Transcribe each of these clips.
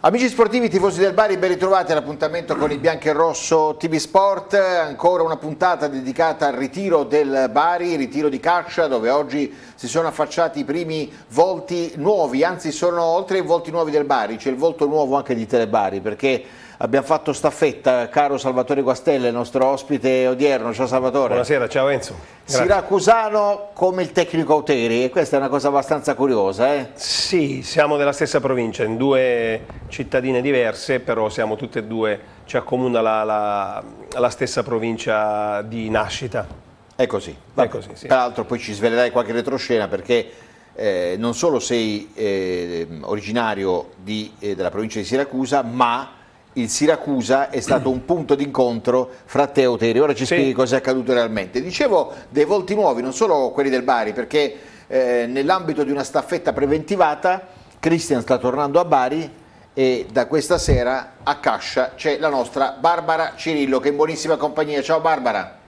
Amici sportivi, tifosi del Bari, ben ritrovati all'appuntamento con il bianco e rosso TV Sport, ancora una puntata dedicata al ritiro del Bari, ritiro di caccia dove oggi si sono affacciati i primi volti nuovi, anzi sono oltre ai volti nuovi del Bari, c'è il volto nuovo anche di Telebari perché abbiamo fatto staffetta, caro Salvatore Guastella, il nostro ospite odierno, ciao Salvatore. Buonasera, ciao Enzo. Grazie. Siracusano come il tecnico Auteri e questa è una cosa abbastanza curiosa. Eh? Sì, siamo della stessa provincia, in due cittadine diverse, però siamo tutte e due, ci accomuna la, la, la stessa provincia di nascita. È così. È così sì. Tra poi ci svelerai qualche retroscena perché eh, non solo sei eh, originario di, eh, della provincia di Siracusa, ma il Siracusa è stato un punto d'incontro fra te e Oteri. Ora ci sì. spieghi cosa è accaduto realmente. Dicevo dei volti nuovi, non solo quelli del Bari, perché eh, nell'ambito di una staffetta preventivata Cristian sta tornando a Bari e da questa sera a Cascia c'è la nostra Barbara Cirillo che è in buonissima compagnia. Ciao Barbara.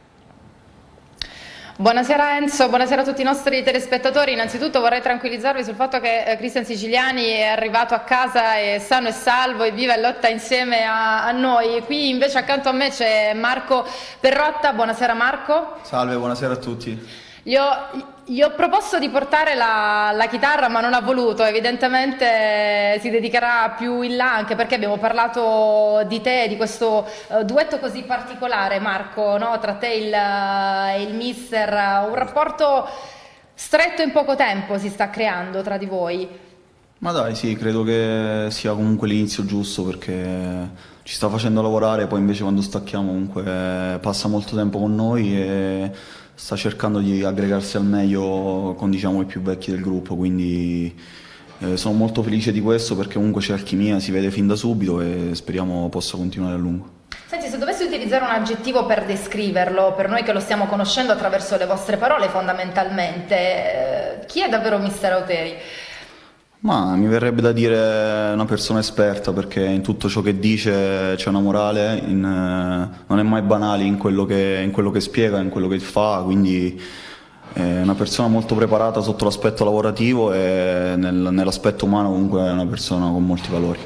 Buonasera Enzo, buonasera a tutti i nostri telespettatori. Innanzitutto vorrei tranquillizzarvi sul fatto che eh, Cristian Siciliani è arrivato a casa e sano e salvo e viva e lotta insieme a, a noi. Qui invece accanto a me c'è Marco Perrotta. Buonasera Marco. Salve, buonasera a tutti. Ho, gli ho, proposto di portare la, la, chitarra ma non ha voluto, evidentemente si dedicherà più in là anche perché abbiamo parlato di te, di questo uh, duetto così particolare Marco, no? tra te e il, il mister, un rapporto stretto in poco tempo si sta creando tra di voi. Ma dai sì, credo che sia comunque l'inizio giusto perché ci sta facendo lavorare, poi invece quando stacchiamo comunque passa molto tempo con noi e sta cercando di aggregarsi al meglio con diciamo, i più vecchi del gruppo, quindi eh, sono molto felice di questo perché comunque c'è alchimia, si vede fin da subito e speriamo possa continuare a lungo. Senti, se dovessi utilizzare un aggettivo per descriverlo, per noi che lo stiamo conoscendo attraverso le vostre parole fondamentalmente, eh, chi è davvero Mister Auteri? Ma mi verrebbe da dire una persona esperta perché in tutto ciò che dice c'è una morale, in, eh, non è mai banale in quello, che, in quello, che, spiega, in quello che fa, quindi è una persona molto preparata sotto l'aspetto lavorativo e nel, nell'aspetto umano comunque è una persona con molti valori.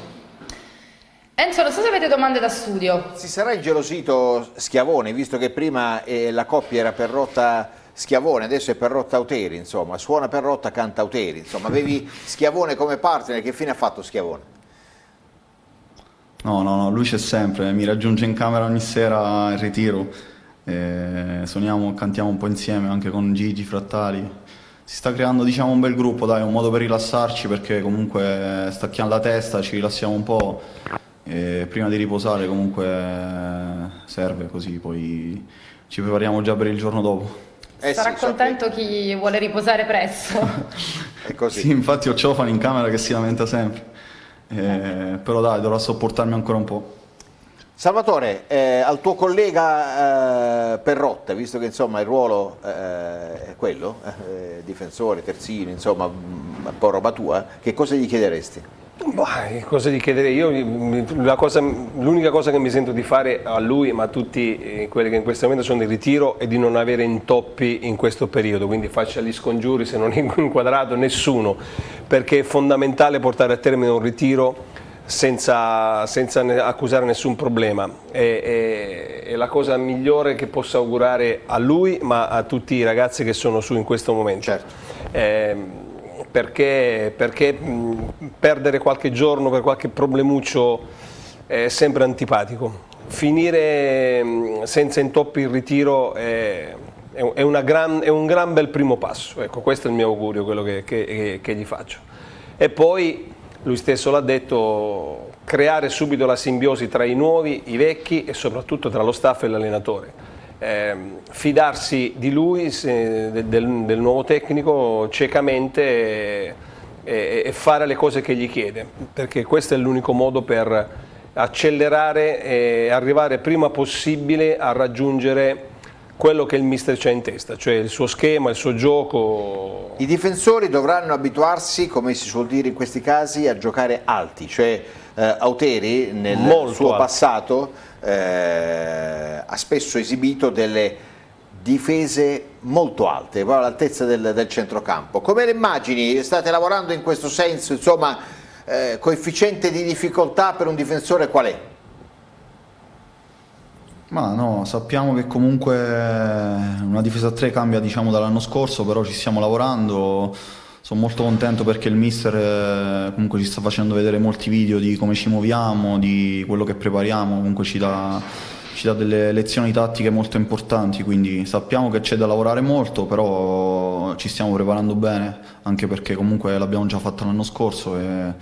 Enzo, non so se avete domande da studio. Si sarà ingelosito Schiavone, visto che prima eh, la coppia era per rotta Schiavone, adesso è Perrotta Auteri, insomma, suona Perrotta, canta Auteri, insomma, avevi Schiavone come partner, che fine ha fatto Schiavone? No, no, no, lui c'è sempre, mi raggiunge in camera ogni sera in ritiro, e suoniamo, cantiamo un po' insieme anche con Gigi, Frattali. Si sta creando diciamo un bel gruppo, dai, un modo per rilassarci perché comunque stacchiamo la testa, ci rilassiamo un po' e prima di riposare comunque serve così, poi ci prepariamo già per il giorno dopo. Eh Sarà sì, contento so che... chi vuole riposare presto. È così. Sì, infatti ho Ciofano in camera che si lamenta sempre. Eh, però dai, dovrà sopportarmi ancora un po'. Salvatore, eh, al tuo collega eh, Perrotta, visto che insomma il ruolo eh, è quello, eh, difensore, terzino, insomma un po' roba tua, che cosa gli chiederesti? Bah, cosa gli chiederei? Io l'unica cosa, cosa, che mi sento di fare a lui, ma a tutti eh, quelli che in questo momento sono in ritiro, è di non avere intoppi in questo periodo, quindi faccia gli scongiuri se non è inquadrato nessuno, perché è fondamentale portare a termine un ritiro senza, senza accusare nessun problema. È, è, è, la cosa migliore che posso augurare a lui, ma a tutti i ragazzi che sono su in questo momento. Certo. Eh, perché, perché perdere qualche giorno per qualche problemuccio è sempre antipatico. Finire senza intoppi il ritiro è, è, gran, è, un gran bel primo passo, ecco, questo è il mio augurio, quello che, che, che gli faccio. E poi, lui stesso l'ha detto, creare subito la simbiosi tra i nuovi, i vecchi e soprattutto tra lo staff e l'allenatore eh, fidarsi di lui, se, del, del, nuovo tecnico, ciecamente e, e, fare le cose che gli chiede, perché questo è l'unico modo per accelerare e arrivare prima possibile a raggiungere quello che il mister c'ha in testa, cioè il suo schema, il suo gioco. I difensori dovranno abituarsi, come si suol dire in questi casi, a giocare alti, cioè eh, Auteri nel Molto suo alto. passato eh, ha spesso esibito delle difese molto alte, proprio all'altezza del, del, centrocampo. Come le immagini? State lavorando in questo senso? Insomma, eh, coefficiente di difficoltà per un difensore qual è? Ma no, sappiamo che comunque una difesa a 3 cambia diciamo, dall'anno scorso, però ci stiamo lavorando. Sono molto contento perché il mister eh, comunque ci sta facendo vedere molti video di come ci muoviamo, di quello che prepariamo, comunque ci dà ci dà delle lezioni tattiche molto importanti, quindi sappiamo che c'è da lavorare molto, però ci stiamo preparando bene, anche perché comunque l'abbiamo già fatto l'anno scorso e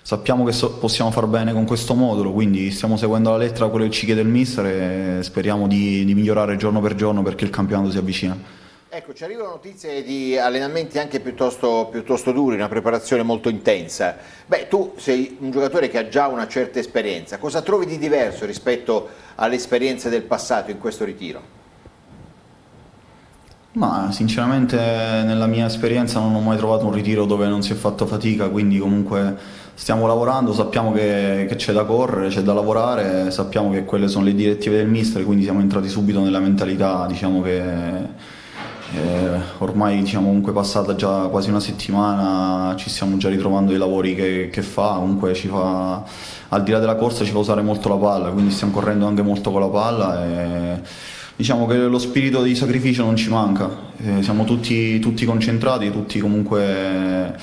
sappiamo che so possiamo far bene con questo modulo, quindi stiamo seguendo la lettera quello che ci chiede il mister e speriamo di, di migliorare giorno per giorno perché il campionato si avvicina. Ecco, ci arrivano notizie di allenamenti anche piuttosto, piuttosto, duri, una preparazione molto intensa. Beh, tu sei un giocatore che ha già una certa esperienza, cosa trovi di diverso rispetto alle esperienze del passato in questo ritiro? Ma sinceramente nella mia esperienza non ho mai trovato un ritiro dove non si è fatto fatica, quindi comunque stiamo lavorando, sappiamo che c'è da correre, c'è da lavorare, sappiamo che quelle sono le direttive del mister, quindi siamo entrati subito nella mentalità, diciamo che eh, ormai diciamo comunque passata già quasi una settimana ci stiamo già ritrovando i lavori che, che, fa, comunque ci fa, al di là della corsa ci fa usare molto la palla, quindi stiamo correndo anche molto con la palla e diciamo che lo spirito di sacrificio non ci manca, eh, siamo tutti, tutti, concentrati, tutti comunque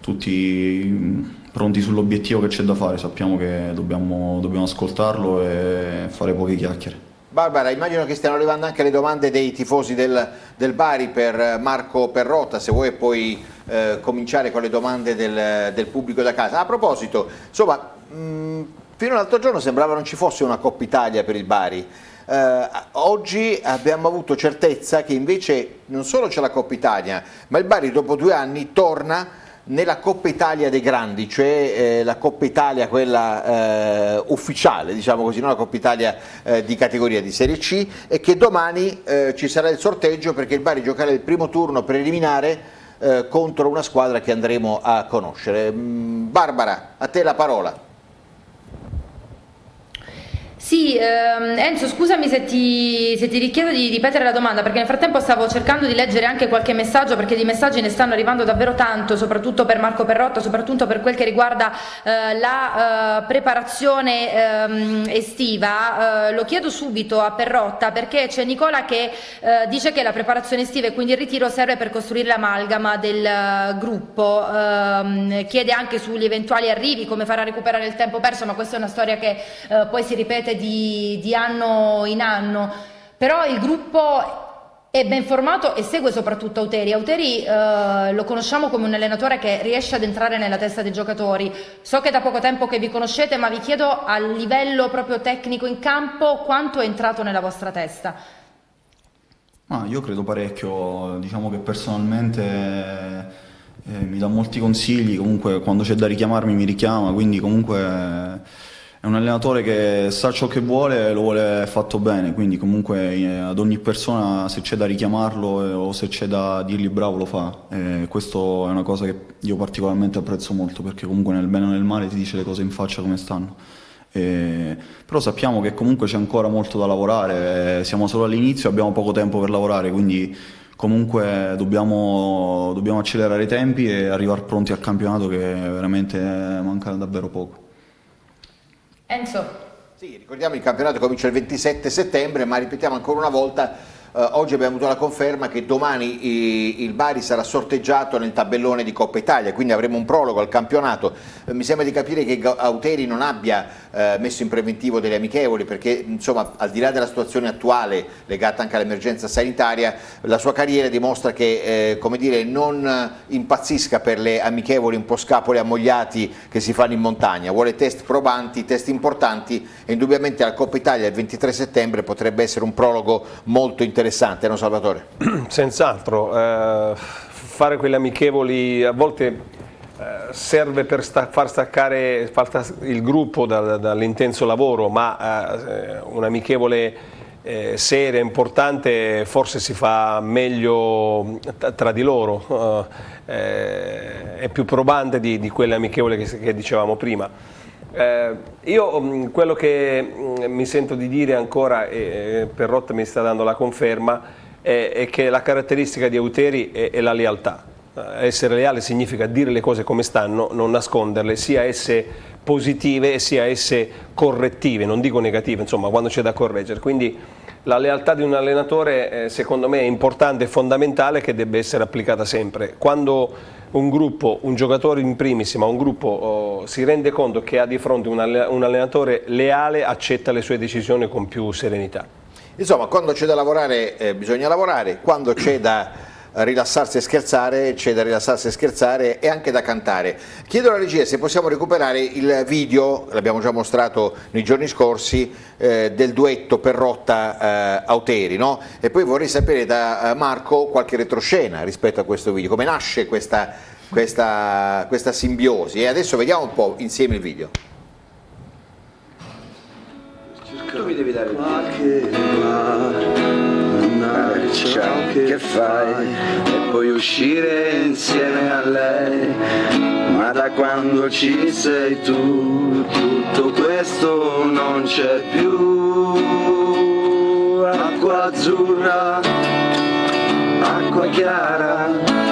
tutti pronti sull'obiettivo che c'è da fare, sappiamo che dobbiamo, dobbiamo ascoltarlo e fare poche chiacchiere. Barbara, immagino che stiano arrivando anche le domande dei tifosi del, del Bari per Marco Perrotta, se vuoi poi eh, cominciare con le domande del, del, pubblico da casa. A proposito, insomma, mh, fino all'altro giorno sembrava non ci fosse una Coppa Italia per il Bari. Eh, oggi abbiamo avuto certezza che invece non solo c'è la Coppa Italia, ma il Bari dopo due anni torna nella Coppa Italia dei grandi, cioè eh, la Coppa Italia quella eh, ufficiale, diciamo così, non la Coppa Italia eh, di categoria di Serie C e che domani eh, ci sarà il sorteggio perché il Bari giocherà il primo turno preliminare eh, contro una squadra che andremo a conoscere. Mm, Barbara, a te la parola. Sì, ehm, Enzo, scusami se ti, se ti, richiedo di ripetere la domanda, perché nel frattempo stavo cercando di leggere anche qualche messaggio, perché di messaggi ne stanno arrivando davvero tanto, soprattutto per Marco Perrotta, soprattutto per quel che riguarda eh, la eh, preparazione ehm, estiva. Eh, lo chiedo subito a Perrotta, perché c'è Nicola che eh, dice che la preparazione estiva e quindi il ritiro serve per costruire l'amalgama del eh, gruppo, ehm, chiede anche sugli eventuali arrivi, come farà recuperare il tempo perso, ma questa è una storia che eh, poi si ripete di, di anno in anno, però il gruppo è ben formato e segue soprattutto Auteri. Auteri eh, lo conosciamo come un allenatore che riesce ad entrare nella testa dei giocatori. So che da poco tempo che vi conoscete, ma vi chiedo a livello proprio tecnico in campo quanto è entrato nella vostra testa. Ah, io credo parecchio, diciamo che personalmente eh, mi dà molti consigli, comunque quando c'è da richiamarmi mi richiama, quindi comunque è un allenatore che sa ciò che vuole e lo vuole fatto bene, quindi comunque eh, ad ogni persona se c'è da richiamarlo eh, o se c'è da dirgli bravo lo fa. E questo è una cosa che io particolarmente apprezzo molto perché comunque nel bene o nel male ti dice le cose in faccia come stanno. E, però sappiamo che comunque c'è ancora molto da lavorare, eh, siamo solo all'inizio, abbiamo poco tempo per lavorare, quindi comunque dobbiamo, dobbiamo accelerare i tempi e arrivare pronti al campionato che veramente manca davvero poco. Enzo. Sì, ricordiamo il campionato comincia il 27 settembre, ma ripetiamo ancora una volta Uh, oggi abbiamo avuto la conferma che domani i, il Bari sarà sorteggiato nel tabellone di Coppa Italia, quindi avremo un prologo al campionato. Uh, mi sembra di capire che Auteri non abbia uh, messo in preventivo delle amichevoli perché insomma al di là della situazione attuale legata anche all'emergenza sanitaria, la sua carriera dimostra che eh, dire, non impazzisca per le amichevoli un po' scapoli ammogliati che si fanno in montagna, vuole test probanti, test importanti e indubbiamente la Coppa Italia il 23 settembre potrebbe essere un prologo molto interessante interessante, no Salvatore? Senz'altro, eh, fare quelle amichevoli a volte eh, serve per sta far staccare far il gruppo da, dall'intenso lavoro, ma eh, un'amichevole eh, seria, importante, forse si fa meglio tra di loro, eh, è più probante di, di quelle amichevoli che, che dicevamo prima. Eh, io mm, quello che mm, mi sento di dire ancora, e Perrotta mi sta dando la conferma, è, è che la caratteristica di Auteri è, è la lealtà. Eh, essere leale significa dire le cose come stanno, non nasconderle, sia esse positive sia esse correttive, non dico negative, insomma, quando c'è da correggere. Quindi la lealtà di un allenatore eh, secondo me è importante e fondamentale che debba essere applicata sempre. Quando un gruppo, un giocatore in primis, ma un gruppo oh, si rende conto che ha di fronte un, allenatore leale, accetta le sue decisioni con più serenità. Insomma, quando c'è da lavorare eh, bisogna lavorare, quando c'è da rilassarsi e scherzare, c'è da rilassarsi e scherzare e anche da cantare. Chiedo alla regia se possiamo recuperare il video, l'abbiamo già mostrato nei giorni scorsi, eh, del duetto Perrotta-Auteri, eh, no? e poi vorrei sapere da eh, Marco qualche retroscena rispetto a questo video, come nasce questa, questa, questa simbiosi e adesso vediamo un po' insieme il video. Tu mi devi dare il ciao che fai? e puoi uscire insieme a lei. Ma da quando ci sei tu tutto questo non c'è più. Acqua azzurra acqua chiara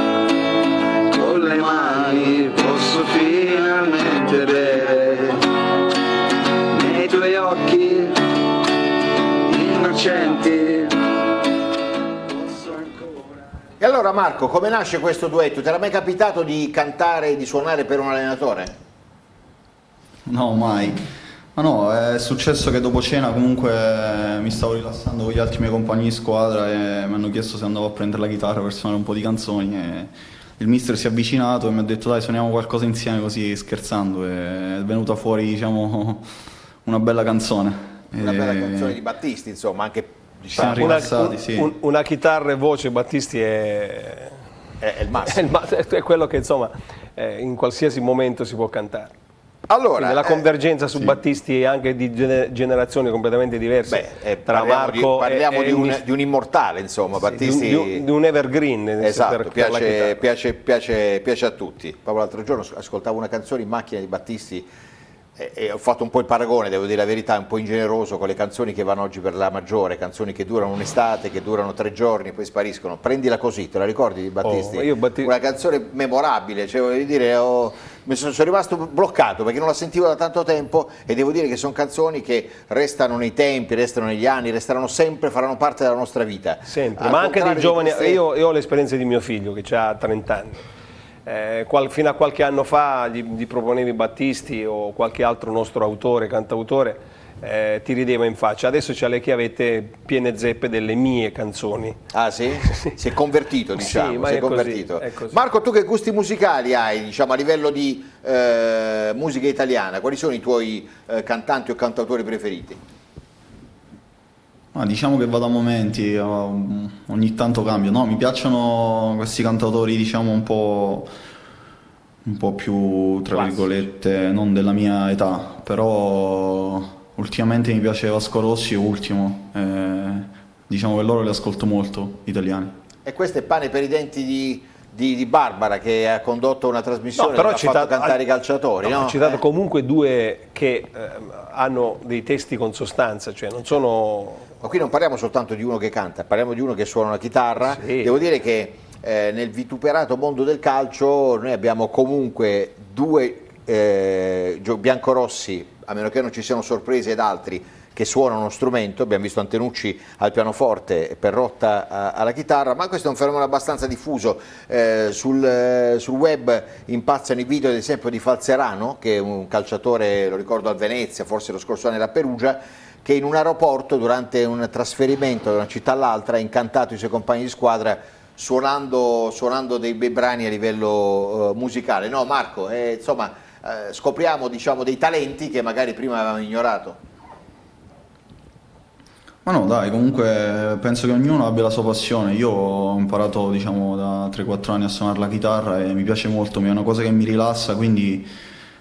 e allora Marco, come nasce questo duetto? Ti era mai capitato di cantare e di suonare per un allenatore? No, mai. Ma no, è successo che dopo cena comunque mi stavo rilassando con gli altri miei compagni di squadra e mi hanno chiesto se andavo a prendere la chitarra per suonare un po' di canzoni e il mister si è avvicinato e mi ha detto dai suoniamo qualcosa insieme così scherzando e è venuta fuori diciamo una bella canzone. Una e... bella canzone di Battisti insomma, anche. Una, un, sì. un, una, chitarra e voce Battisti è, è, è il massimo. È, il, è, quello che insomma eh, in qualsiasi momento si può cantare. Allora, la eh, convergenza su sì. Battisti anche di generazioni completamente diverse beh, eh, tra parliamo Marco di, parliamo e, di, un, di, un, immortale insomma sì, Battisti di un, di un evergreen esatto, per, piace, per piace, piace, piace, a tutti proprio l'altro giorno ascoltavo una canzone in macchina di Battisti e ho fatto un po' il paragone, devo dire la verità, un po' ingeneroso con le canzoni che vanno oggi per la maggiore, canzoni che durano un'estate, che durano tre giorni e poi spariscono. Prendila così, te la ricordi di Battisti? Oh, Batti... Una canzone memorabile, cioè voglio dire, ho... mi sono, sono, rimasto bloccato perché non la sentivo da tanto tempo e devo dire che sono canzoni che restano nei tempi, restano negli anni, resteranno sempre, faranno parte della nostra vita. Sempre, Al ma anche dei giovani, queste... io, io ho l'esperienza di mio figlio che ha 30 anni eh, qual, fino a qualche anno fa gli, gli, proponevi Battisti o qualche altro nostro autore, cantautore, eh, ti rideva in faccia. Adesso c'è le chiavette piene zeppe delle mie canzoni. Ah sì? si è convertito diciamo. Sì, ma è convertito. Così, Marco, tu che gusti musicali hai diciamo, a livello di eh, musica italiana? Quali sono i tuoi eh, cantanti o cantautori preferiti? Ah, diciamo che vado a momenti, ogni tanto cambio. No, mi piacciono questi cantautori, diciamo, un po', un po più, tra virgolette, non della mia età, però ultimamente mi piace Vasco Rossi, ultimo. Eh, diciamo che loro li ascolto molto, italiani. E questo è pane per i denti di, di, di Barbara che ha condotto una trasmissione no, però ha citato, fatto cantare i calciatori. No, no? Ha citato eh? comunque due che eh, hanno dei testi con sostanza, cioè non sono ma qui non parliamo soltanto di uno che canta, parliamo di uno che suona la chitarra. Sì. Devo dire che eh, nel vituperato mondo del calcio noi abbiamo comunque due eh, biancorossi, a meno che non ci siano sorprese ed altri, che suonano uno strumento, abbiamo visto Antenucci al pianoforte e Perrotta alla chitarra, ma questo è un fenomeno abbastanza diffuso, eh, sul, eh, sul, web impazzano i video ad esempio di Falzerano, che è un calciatore, lo ricordo a Venezia, forse lo scorso anno era a Perugia, che in un aeroporto durante un trasferimento da una città all'altra ha incantato i suoi compagni di squadra suonando, suonando dei bei brani a livello uh, musicale. No Marco, eh, insomma eh, scopriamo diciamo, dei talenti che magari prima avevamo ignorato. Ma no, dai, comunque penso che ognuno abbia la sua passione. Io ho imparato diciamo, da 3-4 anni a suonare la chitarra e mi piace molto, è una cosa che mi rilassa, quindi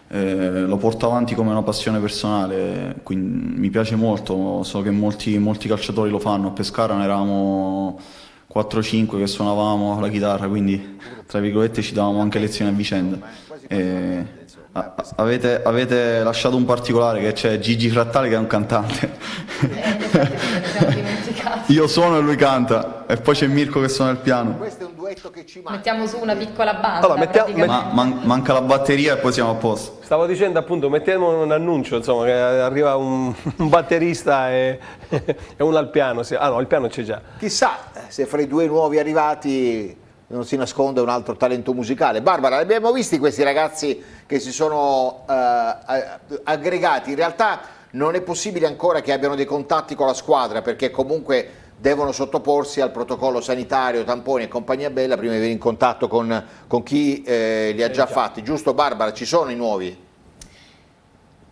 eh, lo porto avanti come una passione personale, quindi mi piace molto, so che molti, molti calciatori lo fanno, a Pescara ne eravamo 4-5 che suonavamo la chitarra, quindi tra virgolette ci davamo anche lezioni a vicenda. E, a- avete, avete lasciato un particolare che c'è Gigi Frattali che è un cantante. Io suono e lui canta e poi c'è Mirko che suona il piano. Questo è un duetto che ci manca. Mettiamo su una piccola banda. Allora, mettiamo-. Ma man- manca la batteria e poi siamo a posto. Stavo dicendo appunto, mettiamo un annuncio, insomma, che arriva un, un batterista e, e uno al piano. sì. Ah no, il piano c'è già. Chissà se fra i due nuovi arrivati non si nasconde un altro talento musicale. Barbara, abbiamo visti questi ragazzi che si sono eh, aggregati. In realtà non è possibile ancora che abbiano dei contatti con la squadra perché comunque devono sottoporsi al protocollo sanitario, tamponi e compagnia bella prima di venire in contatto con, con chi eh, li ha già fatti. Giusto Barbara? Ci sono i nuovi?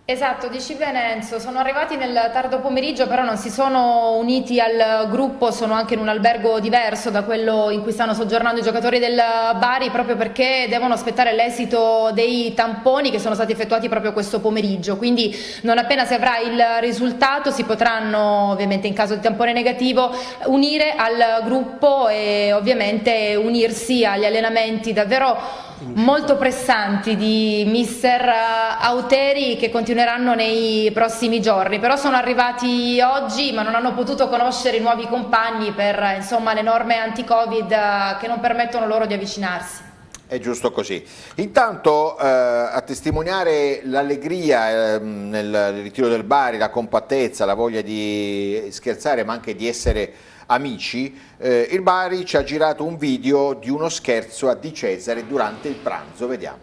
Esatto, dici bene Enzo, sono arrivati nel tardo pomeriggio però non si sono uniti al gruppo, sono anche in un albergo diverso da quello in cui stanno soggiornando i giocatori del Bari proprio perché devono aspettare l'esito dei tamponi che sono stati effettuati proprio questo pomeriggio, quindi non appena si avrà il risultato si potranno ovviamente in caso di tampone negativo unire al gruppo e ovviamente unirsi agli allenamenti. Davvero molto pressanti di mister eh, Auteri che continueranno nei prossimi giorni, però sono arrivati oggi ma non hanno potuto conoscere i nuovi compagni per eh, insomma, le norme anti-Covid eh, che non permettono loro di avvicinarsi. È giusto così. Intanto eh, a testimoniare l'allegria eh, nel ritiro del Bari, la compattezza, la voglia di scherzare ma anche di essere amici, eh, il Bari ci ha girato un video di uno scherzo a Di Cesare durante il pranzo, vediamo.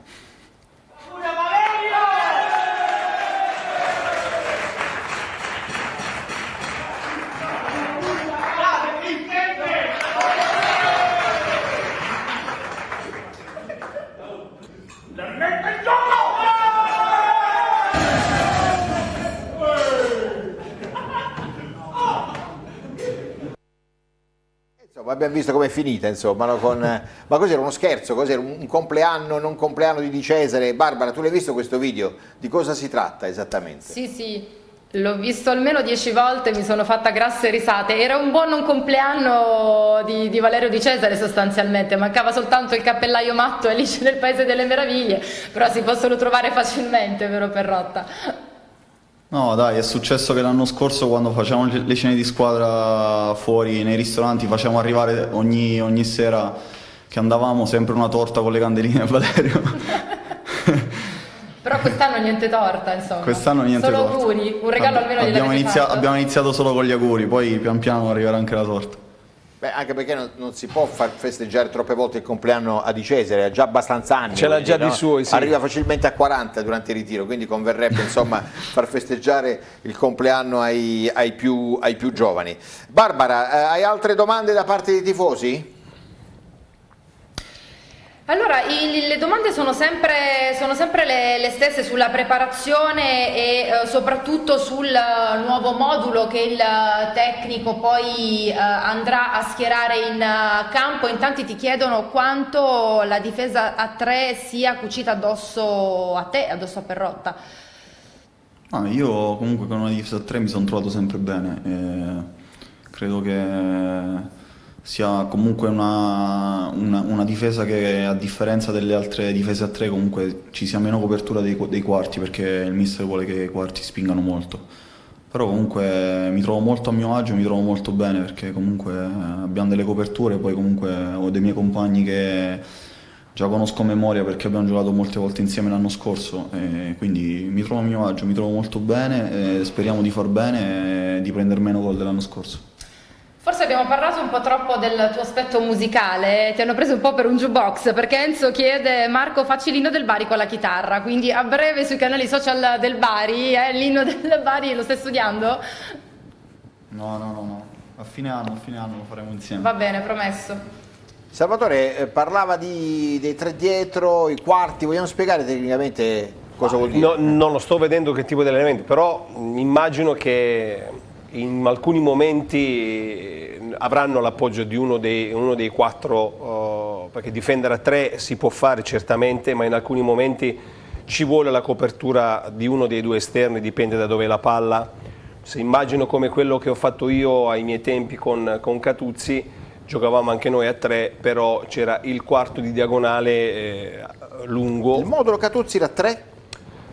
Abbiamo visto com'è finita, insomma, no? Con, eh, ma cos'era uno scherzo? Cos'era un compleanno, non compleanno di Di Cesare? Barbara, tu l'hai visto questo video? Di cosa si tratta esattamente? Sì, sì, l'ho visto almeno dieci volte, mi sono fatta grasse risate. Era un buon non compleanno di, di Valerio Di Cesare sostanzialmente, mancava soltanto il cappellaio matto e Alice nel Paese delle Meraviglie, però si possono trovare facilmente, vero Perrotta? No, dai, è successo che l'anno scorso quando facevamo le cene di squadra fuori nei ristoranti facevamo arrivare ogni, ogni sera che andavamo sempre una torta con le candeline a Valerio. Però quest'anno niente torta, insomma. Quest'anno niente Solo torta. auguri, un regalo Abbi- almeno abbiamo, inizia- abbiamo iniziato solo con gli auguri, poi pian piano arriverà anche la torta. Beh, anche perché non, non si può far festeggiare troppe volte il compleanno a Di Cesare, ha già abbastanza anni. Ce l'ha già dire, di suoi, sì. Arriva facilmente a 40 durante il ritiro, quindi converrebbe insomma far festeggiare il compleanno ai, ai più, ai più giovani. Barbara, eh, hai altre domande da parte dei tifosi? Allora, i- le domande sono sempre, sono sempre le, le stesse sulla preparazione e eh, soprattutto sul eh, nuovo modulo che il eh, tecnico poi eh, andrà a schierare in eh, campo. In tanti ti chiedono quanto la difesa a tre sia cucita addosso a te, addosso a Perrotta. No, io comunque con una difesa a 3 mi sono trovato sempre bene. credo che sia comunque una, una- una difesa che a differenza delle altre difese a 3 comunque ci sia meno copertura dei, dei quarti perché il mister vuole che i quarti spingano molto. Però comunque mi trovo molto a mio agio, mi trovo molto bene perché comunque eh, abbiamo delle coperture, poi comunque ho dei miei compagni che già conosco a memoria perché abbiamo giocato molte volte insieme l'anno scorso quindi mi trovo a mio agio, mi trovo molto bene e speriamo di far bene e di prendere meno gol dell'anno scorso. Forse abbiamo parlato un po' troppo del tuo aspetto musicale, ti hanno preso un po' per un jukebox perché Enzo chiede Marco facci l'inno del Bari con la chitarra, quindi a breve sui canali social del Bari, eh, l'inno del Bari lo stai studiando? No, no, no, no. A fine anno, a fine anno lo faremo insieme. Va bene, promesso. Salvatore eh, parlava di- dei tre dietro, i quarti, vogliamo spiegare tecnicamente cosa vuol dire? No, non lo sto vedendo che tipo di elementi, però immagino che in alcuni momenti avranno l'appoggio di uno dei, uno dei quattro, eh, perché difendere a tre si può fare certamente, ma in alcuni momenti ci vuole la copertura di uno dei due esterni, dipende da dove è la palla. Se immagino come quello che ho fatto io ai miei tempi con, con Catuzzi, giocavamo anche noi a tre, però c'era il quarto di diagonale eh, lungo. Il modulo Catuzzi era 3?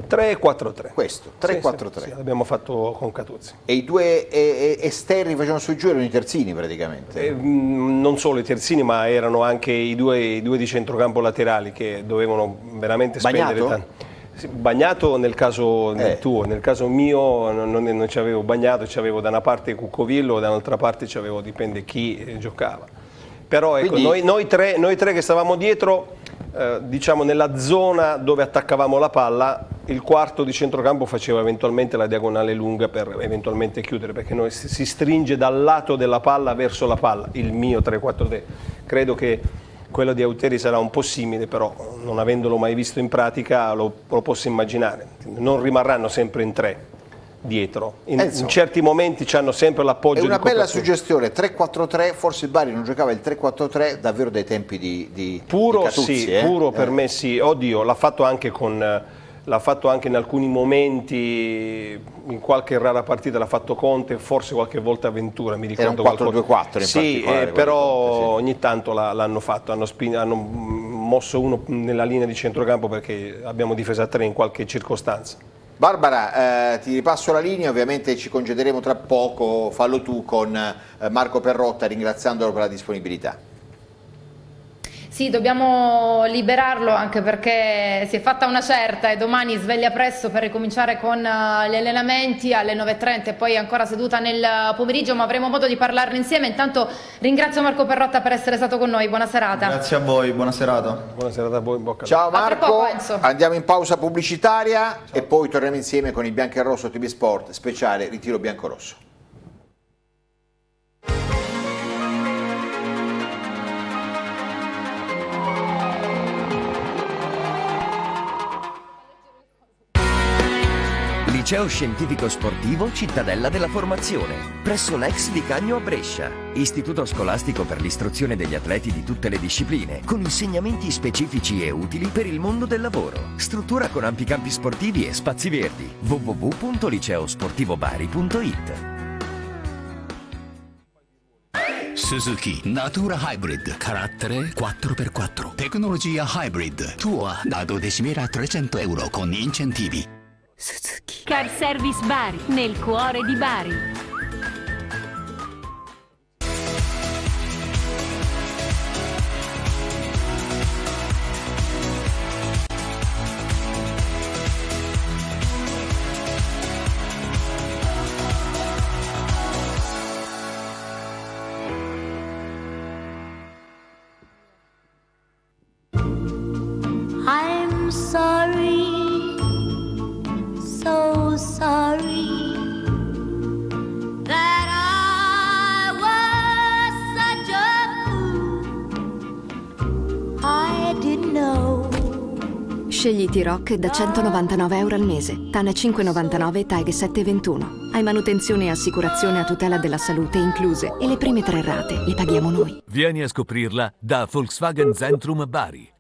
3-4-3. Questo, 3-4-3. Sì, sì, l'abbiamo fatto con Catuzzi. E i due e, e, esterni facevano su e giù erano i terzini praticamente? Eh, non solo i terzini, ma erano anche i due, i due di centrocampo laterali che dovevano veramente spendere Bagnato? tanto. Sì, Bagnato nel caso Eh. tuo, nel caso mio non, non, non ci avevo bagnato, ci avevo da una parte Cuccovillo, da un'altra parte ci avevo, dipende chi eh, giocava. Però ecco, Quindi- noi, noi tre, noi tre che stavamo dietro, eh, diciamo nella zona dove attaccavamo la palla, il quarto di centrocampo faceva eventualmente la diagonale lunga per eventualmente chiudere, perché noi si, stringe dal lato della palla verso la palla, il mio 3-4-3. Credo che quello di Auteri sarà un po' simile, però non avendolo mai visto in pratica lo, lo posso immaginare. Non rimarranno sempre in tre dietro. In, Eh, in certi momenti ci hanno sempre l'appoggio È una bella suggestione, 3-4-3, forse il Bari non giocava il 3-4-3 davvero dai tempi di, di Puro di Catuzzi, sì, eh? puro per Eh. me sì. Oddio, l'ha fatto anche con l'ha fatto anche in alcuni momenti, in qualche rara partita l'ha fatto Conte, forse qualche volta Ventura, mi Era un ricordo 4-2-4 in. Sì, eh, però Conte, sì. ogni tanto l'hanno fatto, hanno, hanno mosso uno nella linea di centrocampo perché abbiamo difesa a tre in qualche circostanza. Barbara, eh, ti ripasso la linea, ovviamente ci congederemo tra poco, fallo tu con eh, Marco Perrotta ringraziandolo per la disponibilità. Sì, dobbiamo liberarlo anche perché si è fatta una certa e domani sveglia presto per ricominciare con eh, gli allenamenti alle 9.30 e poi ancora seduta nel pomeriggio, ma avremo modo di parlarne insieme. Intanto ringrazio Marco Perrotta per essere stato con noi, buona serata. Grazie a voi, buona serata. Buonasera a voi, in bocca Ciao Marco, poco, andiamo in pausa pubblicitaria e poi torniamo insieme con il Bianco e Rosso TV Sport, speciale Ritiro Bianco-Rosso. Liceo Scientifico Sportivo Cittadella della Formazione, presso l'ex Vicagno a Brescia. Istituto scolastico per l'istruzione degli atleti di tutte le discipline, con insegnamenti specifici e utili per il mondo del lavoro. Struttura con ampi campi sportivi e spazi verdi. www.liceosportivobari.it Suzuki Natura Hybrid Carattere 4x4 Tecnologia Hybrid Tua da 12.300 euro con incentivi Car Service Bari, nel cuore di Bari. Scegli T-Rock da 199 euro al mese, TAN 5,99 e TAG 7,21. Hai manutenzione e assicurazione a tutela della salute incluse e le prime tre rate le paghiamo noi. Vieni a scoprirla da Volkswagen Zentrum Bari.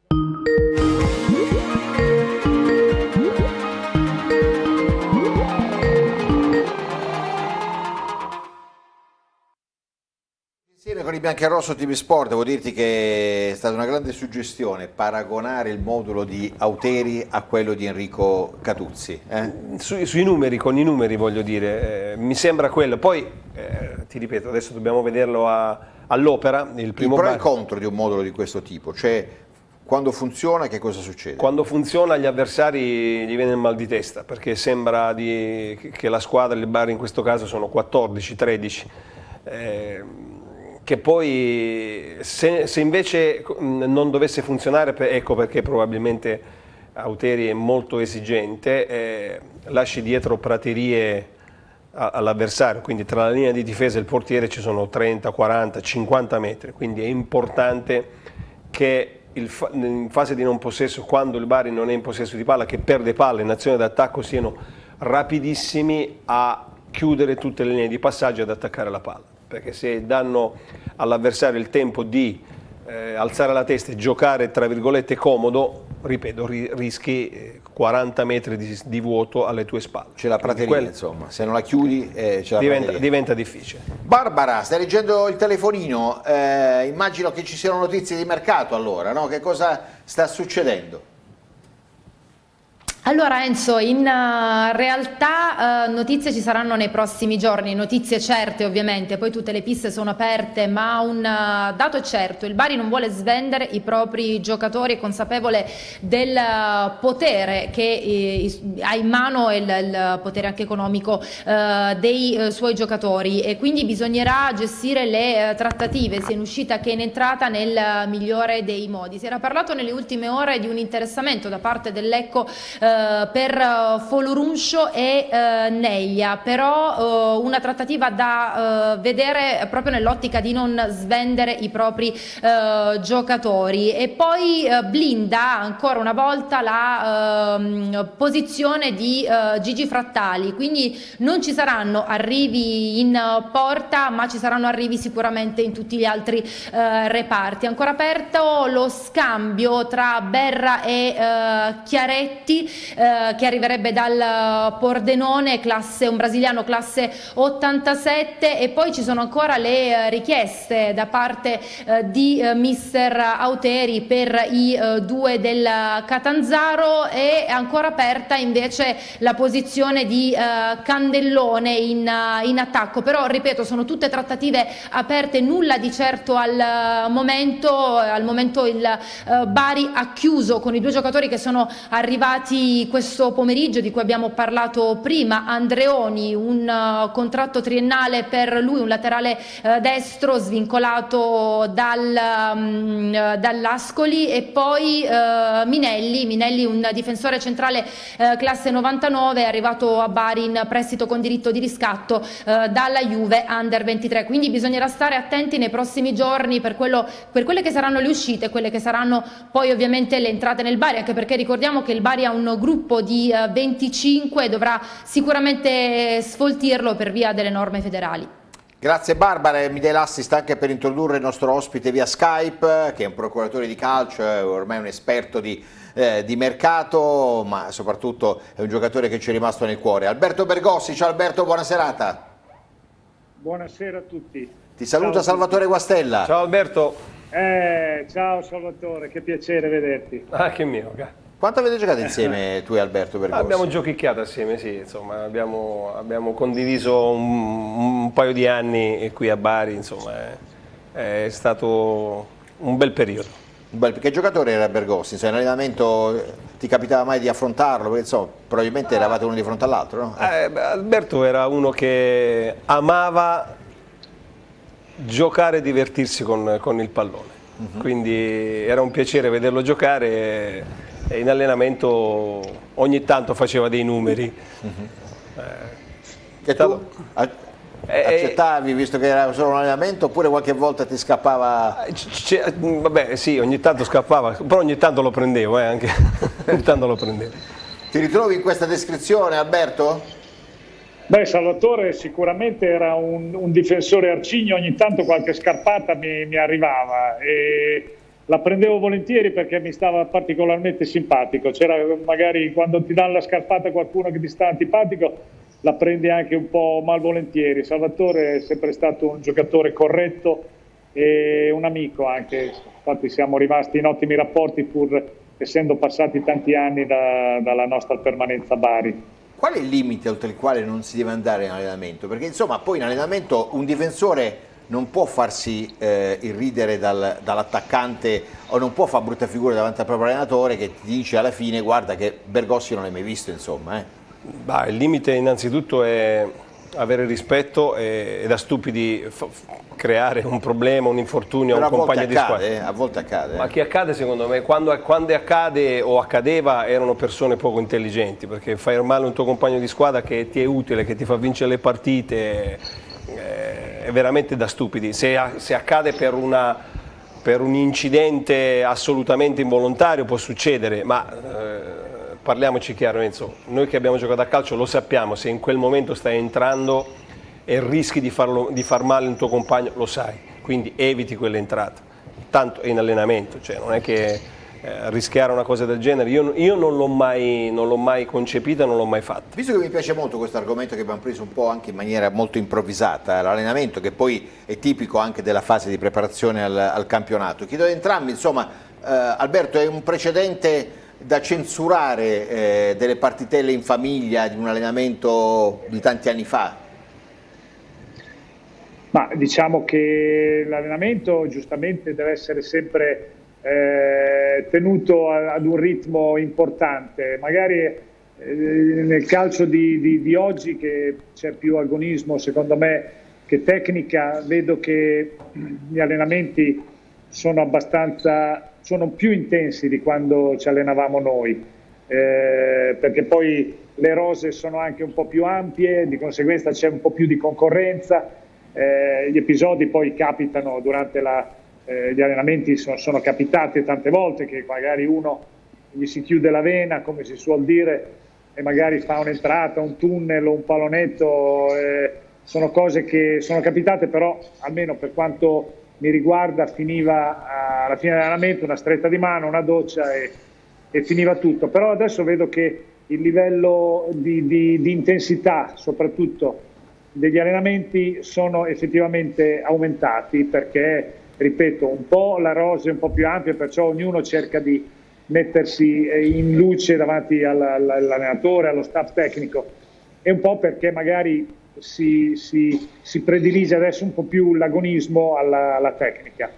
Con il Bianco e Rosso TV Sport devo dirti che è stata una grande suggestione paragonare il modulo di Auteri a quello di Enrico Catuzzi. eh? Sui, sui numeri, con i numeri voglio dire, eh, mi sembra quello. Poi, eh, ti ripeto, adesso dobbiamo vederlo all'opera, il Il primo pro e il contro di un modulo di questo tipo, cioè quando funziona che cosa succede? Quando funziona agli avversari gli viene il mal di testa, perché sembra di- che la squadra, il bar in questo caso sono 14, 13. eh, che poi se, se invece non dovesse funzionare, ecco perché probabilmente Auteri è molto esigente, eh, lasci dietro praterie all'avversario, quindi tra la linea di difesa e il portiere ci sono 30, 40, 50 metri, quindi è importante che fa- in fase di non possesso, quando il Bari non è in possesso di palla, che perde palla in azione d'attacco, siano rapidissimi a chiudere tutte le linee di passaggio e ad attaccare la palla, perché se danno all'avversario il tempo di eh, alzare la testa e giocare tra virgolette comodo, ripeto, ri- rischi eh, 40 metri di, di vuoto alle tue spalle. C'è la prateria, Quello- insomma, se non la chiudi eh, c'è la diventa, diventa difficile. Barbara, stai leggendo il telefonino, eh, immagino che ci siano notizie di mercato allora, no? Che cosa sta succedendo? Allora Enzo, in eh, realtà eh, notizie ci saranno nei prossimi giorni, notizie certe ovviamente, poi tutte le piste sono aperte, ma un eh, dato è certo, il Bari non vuole svendere i propri giocatori, è consapevole del potere che eh, ha in mano il, il potere anche economico dei suoi giocatori. E quindi bisognerà gestire le trattative. Sia in uscita che in entrata nel migliore dei modi. Si era parlato nelle ultime ore di un interessamento da parte dell'Ecco per eh, Foloruncio e eh, Neia, però eh, una trattativa da eh, vedere proprio nell'ottica di non svendere i propri eh, giocatori. E poi eh, blinda ancora una volta la ehm, posizione di eh, Gigi Frattali, quindi non ci saranno arrivi in eh, porta ma ci saranno arrivi sicuramente in tutti gli altri eh, reparti. Ancora aperto lo scambio tra Berra e eh, Chiaretti eh, che arriverebbe dal Pordenone, classe, un brasiliano classe 87 e poi ci sono ancora le eh, richieste da parte eh, di eh, mister Auteri per i due del Catanzaro. E è ancora aperta invece la posizione di Candellone in, in attacco, però ripeto sono tutte trattative aperte, nulla di certo al momento, al momento il Bari ha chiuso con i due giocatori che sono arrivati questo pomeriggio di cui abbiamo parlato prima, Andreoni, un eh, contratto triennale per lui, un laterale eh, destro svincolato dal, mm, eh, dall'Ascoli e poi Minelli, Minelli un difensore centrale classe 99 è arrivato a Bari in prestito con diritto di riscatto dalla Juve Under 23, quindi bisognerà stare attenti nei prossimi giorni per, quello, per quelle che saranno le uscite, quelle che saranno poi ovviamente le entrate nel Bari, anche perché ricordiamo che il Bari ha un gruppo di eh, 25 e dovrà sicuramente sfoltirlo per via delle norme federali. Grazie Barbara, mi dai l'assist anche per introdurre il nostro ospite via Skype, che è un procuratore di calcio, è ormai un esperto di, eh, di mercato, ma soprattutto è un giocatore che ci è rimasto nel cuore. Alberto Bergossi, ciao Alberto, buona serata. Buonasera a tutti. Ti saluta Ciao Salvatore Guastella. Ciao Alberto. Eh, ciao Salvatore, che piacere vederti. Ah, che mio. Quanto avete giocato insieme tu e Alberto Bergossi? Abbiamo giochicchiato assieme, sì, insomma, abbiamo, abbiamo condiviso un, un paio di anni qui a Bari, insomma, è, è stato un bel periodo. Che giocatore era Bergossi? Se in allenamento ti capitava mai di affrontarlo? Perché insomma, probabilmente eravate uno di fronte all'altro, no? Eh, Alberto era uno che amava giocare e divertirsi con, con il pallone, quindi era un piacere vederlo giocare in allenamento ogni tanto faceva dei numeri. Che tu a- accettavi, visto che era solo un allenamento, oppure qualche volta ti scappava... C'è- vabbè sì, ogni tanto scappava, però ogni tanto lo prendevo, eh, anche. ogni tanto lo prendevo. Ti ritrovi in questa descrizione, Alberto? Beh, Salvatore sicuramente era un, un difensore arcigno, ogni tanto qualche scarpata mi, mi arrivava e la prendevo volentieri perché mi stava particolarmente simpatico. C'era magari quando ti danno la scarpata qualcuno che ti sta antipatico, la prendi anche un po' malvolentieri. Salvatore è sempre stato un giocatore corretto e un amico anche, infatti siamo rimasti in ottimi rapporti pur essendo passati tanti anni da- dalla nostra permanenza a Bari. Qual è il limite oltre il quale non si deve andare in allenamento? Perché insomma poi in allenamento un difensore non può farsi eh, irridere dal- dall'attaccante o non può fare brutta figura davanti al proprio allenatore che ti dice alla fine guarda che Bergossi non l'hai mai visto insomma. Eh. Bah, il limite innanzitutto è avere rispetto e, e da stupidi creare un problema, un infortunio Però a un compagno di accade, squadra. eh, a volte accade. Ma eh. che accade secondo me? Quando, quando accade o accadeva erano persone poco intelligenti, perché fai male un tuo compagno di squadra che ti è utile, che ti fa vincere le partite, eh, veramente da stupidi. Se, se accade per, una- per un incidente assolutamente involontario può succedere, ma eh, parliamoci chiaro Enzo, noi che abbiamo giocato a calcio lo sappiamo, se in quel momento stai entrando e rischi di, farlo- di far male un tuo compagno, lo sai, quindi eviti quell'entrata tanto è in allenamento, cioè non è che eh, rischiare una cosa del genere. Io, io non l'ho mai, non l'ho mai concepita, non l'ho mai fatta. Visto che mi piace molto questo argomento che abbiamo preso un po' anche in maniera molto improvvisata, l'allenamento che poi è tipico anche della fase di preparazione al, al campionato, chiedo ad entrambi, insomma, eh, Alberto è un precedente da censurare eh, delle partitelle in famiglia di un allenamento di tanti anni fa? Ma diciamo che l'allenamento giustamente deve essere sempre eh, tenuto ad un ritmo importante. Magari eh, nel calcio di, di, di oggi che c'è più agonismo, secondo me, che tecnica, vedo che gli allenamenti sono abbastanza, sono più intensi di quando ci allenavamo noi, eh, perché poi le rose sono anche un po' più ampie, di conseguenza c'è un po' più di concorrenza, eh, gli episodi poi capitano durante la, eh, gli allenamenti, sono, sono capitati tante volte che magari uno gli si chiude la vena, come si suol dire, e magari fa un'entrata, un tunnel o un palonetto, eh, sono cose che sono capitate, però almeno per quanto mi riguarda finiva alla fine dell'allenamento una stretta di mano, una doccia e, e, finiva tutto. Però adesso vedo che il livello di, di, di intensità, soprattutto degli allenamenti, sono effettivamente aumentati perché, ripeto, un po' la rosa è un po' più ampia, perciò ognuno cerca di mettersi in luce davanti all'allenatore, allo staff tecnico, e un po' perché magari si, si, si, predilige adesso un po' più l'agonismo alla, alla, tecnica.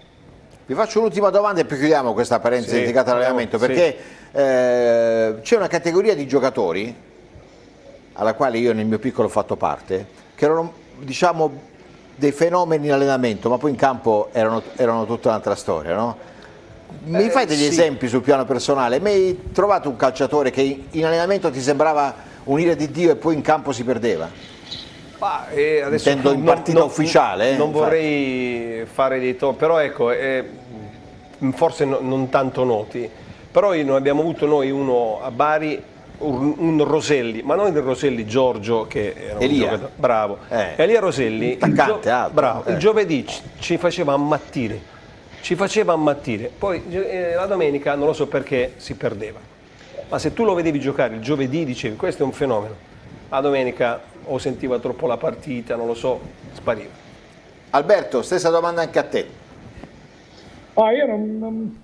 Vi faccio l'ultima domanda e poi chiudiamo questa parentesi sì, dedicata all'allenamento, perché sì. eh, c'è una categoria di giocatori alla quale io nel mio piccolo ho fatto parte, che erano diciamo dei fenomeni in allenamento, ma poi in campo erano, erano tutta un'altra storia, no? Mi eh, fai degli sì. esempi sul piano personale? Mi hai trovato un calciatore che in allenamento ti sembrava un'ira di Dio e poi in campo si perdeva? Ma, eh, adesso Intendo in partita non, ufficiale. Eh, non vorrei fare dei to, però ecco, eh, forse no, non tanto noti, però noi abbiamo avuto noi uno a Bari, un, un Roselli, ma non il Roselli Giorgio che era un Elia. giocatore, bravo, eh. Elia Roselli, il, gio, bravo, il eh. giovedì ci, ci faceva ammattire, ci faceva ammattire, poi eh, la domenica non lo so perché si perdeva, ma se tu lo vedevi giocare il giovedì dicevi questo è un fenomeno, la domenica o sentiva troppo la partita, non lo so, spariva. Alberto, stessa domanda anche a te. Ah, io non, non,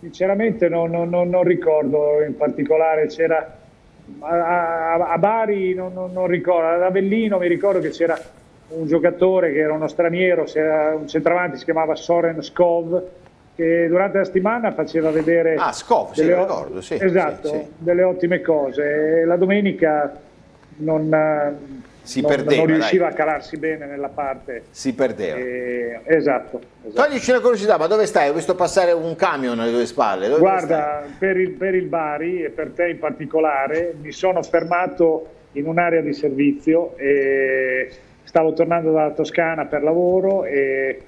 sinceramente non, non, ricordo in particolare, c'era a, a, Bari non, ricordo, ad Avellino mi ricordo che c'era un giocatore che era uno straniero, c'era un centravanti, si chiamava Soren Skov, che durante la settimana faceva vedere ah, Skov, delle, sì, ricordo, sì, esatto, sì, delle ottime cose. E la domenica non, si non, perdeva, non riusciva dai. a calarsi bene nella parte. Si perdeva. Eh, esatto, esatto. Toglici una curiosità, ma dove stai? Ho visto passare un camion alle tue spalle. Dove Guarda, per il, per il, Bari e per te in particolare, mi sono fermato in un'area di servizio e stavo tornando dalla Toscana per lavoro e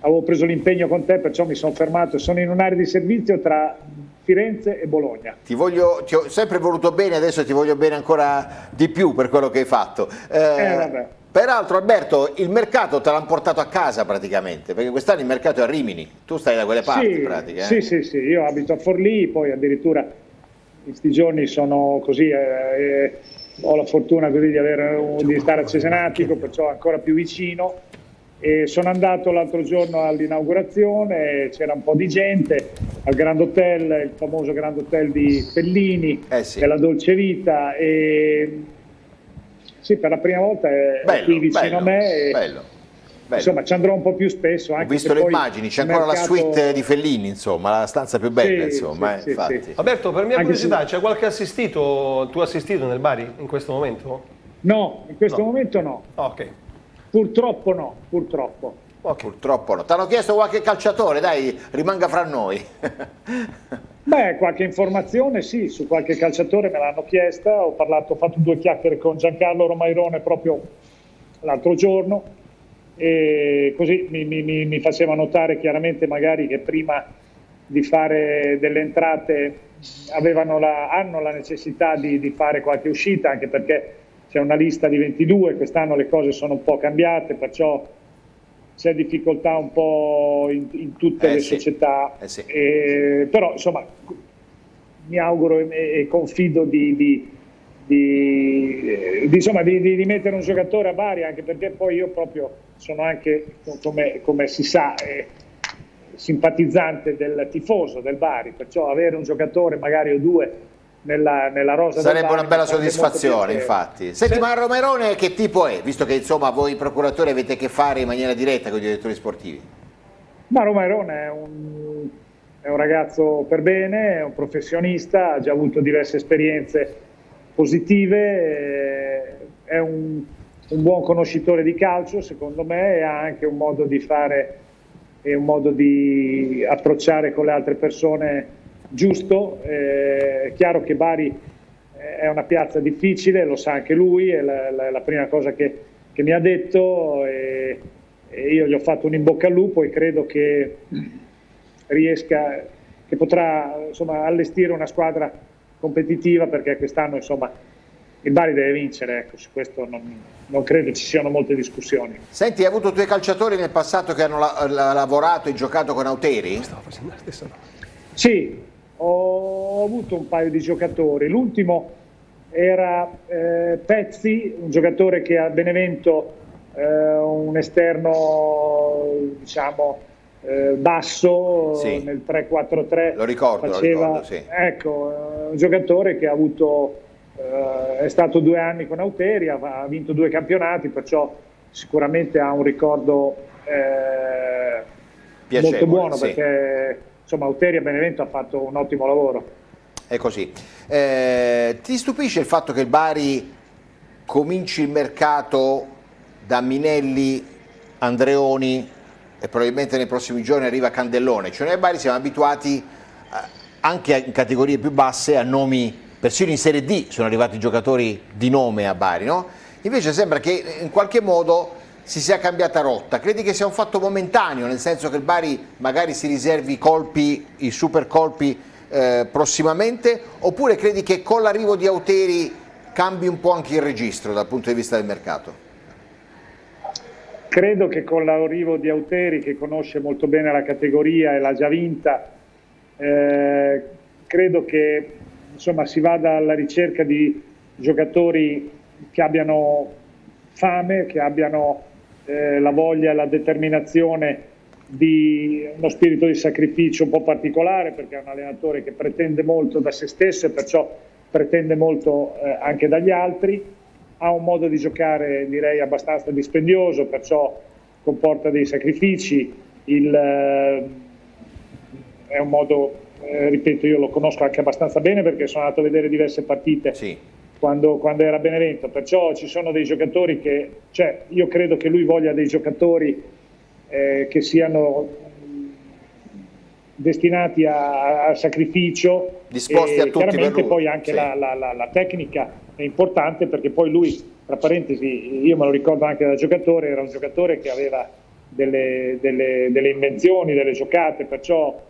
avevo preso l'impegno con te, perciò mi sono fermato. Sono in un'area di servizio tra Firenze e Bologna. Ti, voglio, ti ho sempre voluto bene, adesso ti voglio bene ancora di più per quello che hai fatto. Eh, eh, peraltro Alberto, il mercato te l'hanno portato a casa praticamente, perché quest'anno il mercato è a Rimini, tu stai da quelle parti sì, pratica, eh? Sì, sì, sì, io abito a Forlì, poi addirittura in questi giorni sono così, eh, ho la fortuna così di, avere, di stare a Cesenatico, perciò ancora più vicino e sono andato l'altro giorno all'inaugurazione, c'era un po' di gente al Grand Hotel, il famoso Grand Hotel di Fellini, eh sì. della Dolce Vita. E sì, per la prima volta è bello, qui vicino bello, a me. E, bello. Bello. Insomma, ci andrò un po' più spesso. Anche Ho visto le immagini, c'è ancora mercato... la suite di Fellini, insomma, la stanza più bella, sì, insomma. Sì, eh, sì, Alberto, per mia anche curiosità, se... c'è qualche assistito, tu assistito nel Bari in questo momento? No, in questo no. momento no. Ok. Purtroppo no, purtroppo. Okay. Purtroppo no. Ti hanno chiesto qualche calciatore, dai, rimanga fra noi. Beh, qualche informazione sì, su qualche calciatore me l'hanno chiesta, ho, parlato, ho fatto due chiacchiere con Giancarlo Romairone proprio l'altro giorno e così mi, mi, mi faceva notare chiaramente magari che prima di fare delle entrate la, hanno la necessità di, di fare qualche uscita, anche perché c'è una lista di 22, quest'anno le cose sono un po' cambiate, perciò c'è difficoltà un po' in, in tutte Eh, le sì. società, Eh, sì. Eh, però insomma mi auguro e, e confido di, di- di, eh, insomma, di, di- di mettere un giocatore a Bari, anche perché poi io proprio sono anche, come, come si sa, eh, simpatizzante del tifoso del Bari, perciò avere un giocatore magari o due nella, nella rosa Sarebbe una bella soddisfazione, infatti. Senti, ma Romerone che tipo è? Visto che insomma voi procuratori avete a che fare in maniera diretta con i direttori sportivi. Ma Romairone è un, è un ragazzo per bene, è un professionista, ha già avuto diverse esperienze positive, eh, è un, un buon conoscitore di calcio secondo me e ha anche un modo di fare e un modo di approcciare con le altre persone giusto. Eh, è chiaro che Bari è una piazza difficile, lo sa anche lui, è la, la- la prima cosa che, che mi ha detto e, e io gli ho fatto un in bocca al lupo e credo che riesca, che potrà insomma, allestire una squadra competitiva perché quest'anno insomma, il Bari deve vincere, ecco, su questo non, non credo ci siano molte discussioni. Senti, hai avuto tuoi calciatori nel passato che hanno la- la- lavorato e giocato con Auteri? Sì, ho avuto un paio di giocatori. L'ultimo era eh, Pezzi, un giocatore che a Benevento, eh, un esterno diciamo eh, basso Sì. nel 3-4-3. Lo ricordo, lo faceva- ricordo, sì. Ecco, un giocatore che ha avuto, eh, è stato due anni con Auteri, ha, vinto due campionati, perciò sicuramente ha un ricordo eh, molto buono sì. perché insomma Auteri a Benevento ha fatto un ottimo lavoro. È così. Eh, ti stupisce il fatto che il Bari cominci il mercato da Minelli, Andreoni e probabilmente nei prossimi giorni arriva Candellone? Cioè noi a Bari siamo abituati eh, anche in categorie più basse a nomi, persino in Serie D sono arrivati giocatori di nome a Bari, no? Invece sembra che in qualche modo si sia cambiata rotta. Credi che sia un fatto momentaneo, nel senso che il Bari magari si riservi i colpi, i super colpi eh, prossimamente, oppure credi che con l'arrivo di Auteri cambi un po' anche il registro dal punto di vista del mercato? Credo che con l'arrivo di Auteri, che conosce molto bene la categoria e l'ha già vinta, eh, credo che insomma, si vada alla ricerca di giocatori che abbiano fame, che abbiano eh, la voglia la determinazione di uno spirito di sacrificio un po' particolare, perché è un allenatore che pretende molto da se stesso e perciò pretende molto eh, anche dagli altri. Ha un modo di giocare direi abbastanza dispendioso, perciò comporta dei sacrifici, il, eh, è un modo, eh, ripeto, io lo conosco anche abbastanza bene perché sono andato a vedere diverse partite quando, quando era Benevento, perciò ci sono dei giocatori che, cioè io credo che lui voglia dei giocatori eh, che siano destinati a, a sacrificio Disposti e a tutti per chiaramente poi anche sì. la, la- la- la tecnica è importante perché poi lui, tra parentesi, io me lo ricordo anche da giocatore, era un giocatore che aveva delle, delle- delle invenzioni, delle giocate, perciò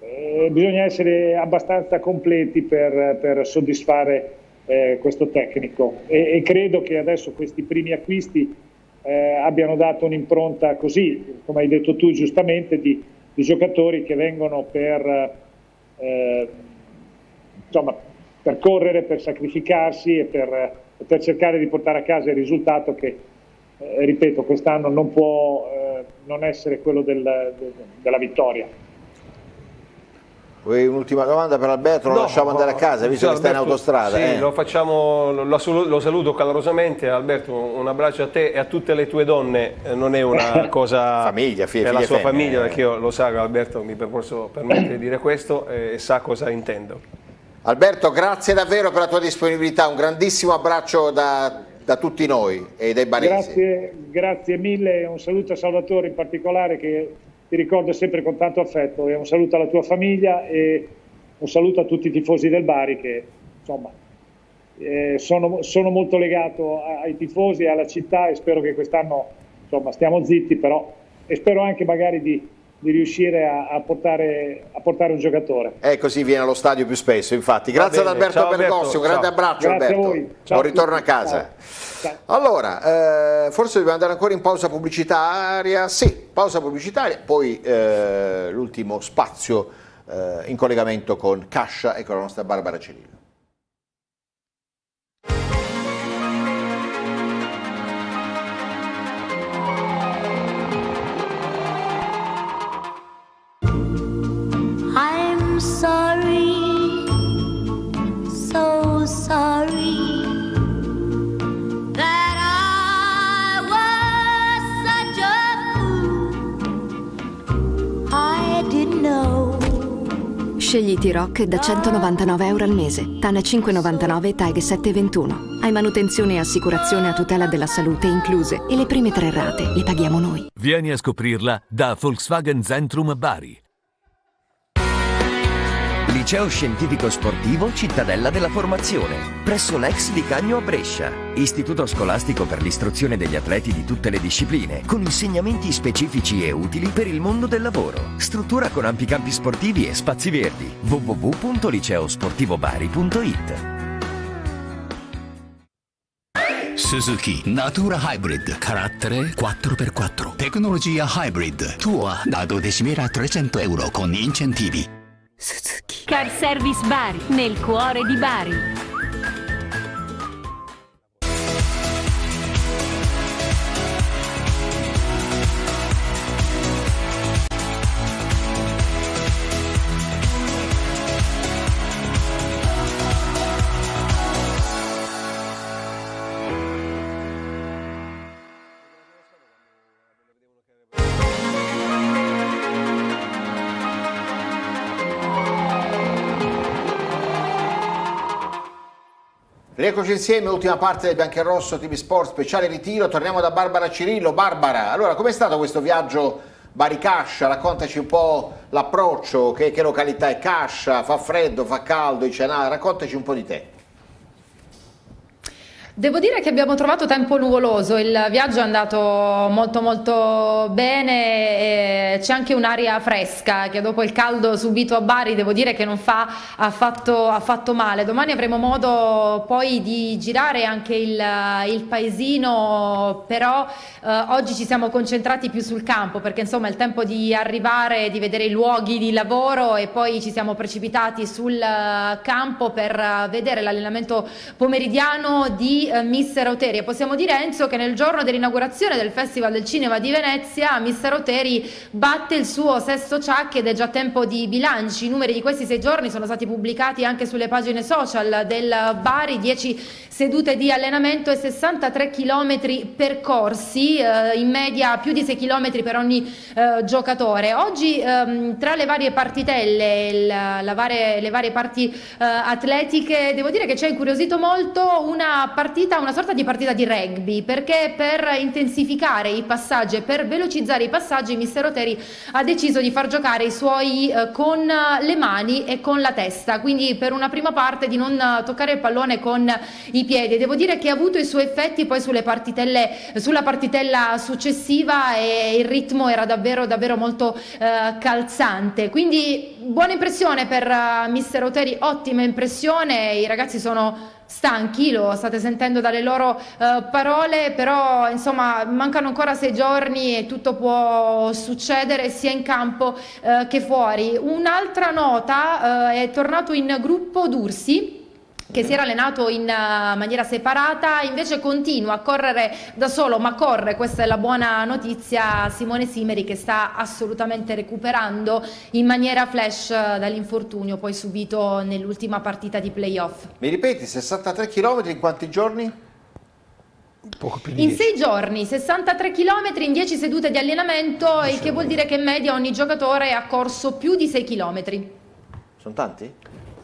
eh, bisogna essere abbastanza completi per, per soddisfare eh, questo tecnico e, e credo che adesso questi primi acquisti eh, abbiano dato un'impronta così, come hai detto tu giustamente, di, di giocatori che vengono per, eh, insomma, per correre, per sacrificarsi e per, per cercare di portare a casa il risultato che, eh, ripeto, quest'anno non può eh, non essere quello del- del- della vittoria. Un'ultima domanda per Alberto? Lo No, lasciamo andare a casa, visto che sta in autostrada. Sì, eh. lo facciamo, lo, lo salu- lo saluto calorosamente. Alberto, un abbraccio a te e a tutte le tue donne. Eh, Non è una cosa Famiglia, figlie- per la sua femmine, famiglia, eh. perché io lo sa Alberto mi posso permettere di dire questo eh, e sa cosa intendo. Alberto, grazie davvero per la tua disponibilità, un grandissimo abbraccio da, da tutti noi e dai baresi. Grazie, grazie mille un saluto a Salvatore in particolare che ti ricordo sempre con tanto affetto e un saluto alla tua famiglia e un saluto a tutti i tifosi del Bari che insomma eh, sono, sono molto legato ai tifosi e alla città e spero che quest'anno insomma stiamo zitti però e spero anche magari di, di riuscire a, a portare, a portare un giocatore. E così viene allo stadio più spesso, infatti. Grazie ad bene. Alberto. Bergossi, un grande Ciao. abbraccio Grazie a Alberto. voi. Ciao Buon a ritorno a casa. Ciao. Allora, eh, forse dobbiamo andare ancora in pausa pubblicitaria. Sì, pausa pubblicitaria, poi eh, l'ultimo spazio eh, in collegamento con Cascia e con la nostra Barbara Celillo. Scegli T-Rock da 199 euro al mese, TAN 5,99 e TAG 7,21. Hai manutenzione e assicurazione a tutela della salute incluse e le prime tre rate le paghiamo noi. Vieni a scoprirla da Volkswagen Zentrum Bari. Liceo Scientifico Sportivo Cittadella della Formazione, presso l'ex di Cagno a Brescia, istituto scolastico per l'istruzione degli atleti di tutte le discipline, con insegnamenti specifici e utili per il mondo del lavoro. Struttura con ampi campi sportivi e spazi verdi. www.liceosportivobari.it Suzuki Natura Hybrid Carattere 4x4 Tecnologia Hybrid. Tua da 12.300 euro con incentivi. Suzuki. Car Service Bari, nel cuore di Bari. Rieccoci insieme, ultima parte del Bianco e Rosso TV Sport, speciale ritiro, torniamo da Barbara Cirillo. Barbara, allora com'è stato questo viaggio Bari-Cascia? Raccontaci un po' l'approccio, che, che località è Cascia, fa freddo, fa caldo, Icenà, raccontaci un po' di te. Devo dire che abbiamo trovato tempo nuvoloso, il viaggio è andato molto molto bene, c'è anche un'aria fresca che dopo il caldo subito a Bari devo dire che non fa affatto, affatto male. Domani avremo modo poi di girare anche il, il paesino, però eh, oggi ci siamo concentrati più sul campo perché insomma è il tempo di arrivare, di vedere i luoghi di lavoro e poi ci siamo precipitati sul eh, campo per eh, vedere l'allenamento pomeridiano di eh, Mister Oteri possiamo dire Enzo che nel giorno dell'inaugurazione del Festival del Cinema di Venezia Mister Oteri batte il suo sesto ciak ed è già tempo di bilanci. I numeri di questi sei giorni sono stati pubblicati anche sulle pagine social del Bari, 10 sedute di allenamento e 63 chilometri percorsi, eh, in media più di 6 chilometri per ogni eh, giocatore. Oggi ehm, tra le varie partitelle, il- varie- le varie parti eh, atletiche, devo dire che ci ha incuriosito molto una partita, una sorta di partita di rugby, perché per intensificare i passaggi e per velocizzare i passaggi, Mister Oteri ha deciso di far giocare i suoi eh, con le mani e con la testa, quindi per una prima parte di non eh, toccare il pallone con i piedi. Devo dire che ha avuto i suoi effetti poi sulle partitelle, sulla partitella successiva e il ritmo era davvero, davvero molto eh, calzante. Quindi buona impressione per eh, Mister Oteri, ottima impressione, i ragazzi sono stanchi, lo state sentendo dalle loro eh, parole, però insomma mancano ancora sei giorni e tutto può succedere sia in campo eh, che fuori. Un'altra nota eh, è tornato in gruppo Dursi che si era allenato in eh, maniera separata, invece continua a correre da solo, ma corre, questa è la buona notizia, Simone Simeri che sta assolutamente recuperando in maniera flash eh, dall'infortunio poi subito nell'ultima partita di playoff. Mi ripeti, 63 km in quanti giorni? Poco più di In 10. sei giorni, 63 km in 10 sedute di allenamento, il che vuol dire che in media ogni giocatore ha corso più di 6 km. Sono tanti?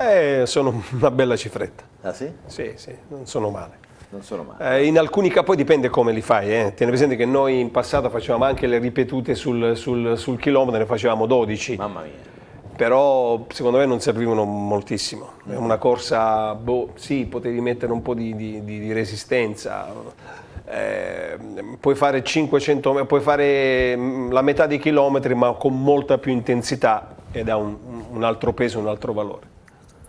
Eh, sono una bella cifretta. Ah sì? Sì, sì, non sono male. Non sono male. Eh, in alcuni casi poi dipende come li fai. Eh. Tieni presente che noi in passato facevamo anche le ripetute sul, sul- sul chilometro, ne facevamo 12. Mamma mia. però secondo me non servivano moltissimo. È una corsa, boh, sì, potevi mettere un po' di, di- di- resistenza, eh, puoi fare 500, puoi fare mm, la metà dei chilometri ma con molta più intensità ed ha un, un altro peso, un altro valore.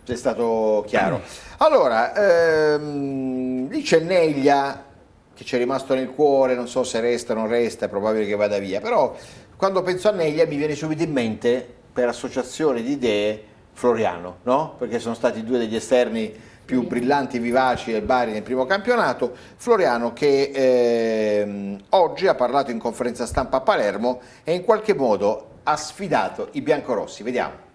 È stato chiaro. Allora, ehm, lì c'è Neglia che ci è rimasto nel cuore, non so se resta o non resta, è probabile che vada via, però quando penso a Neglia mi viene subito in mente, per associazione di idee, Floriano, no? Perché sono stati due degli esterni più brillanti e vivaci del Bari nel primo campionato. Floriano che ehm, oggi ha parlato in conferenza stampa a Palermo e in qualche modo ha sfidato i biancorossi. Vediamo.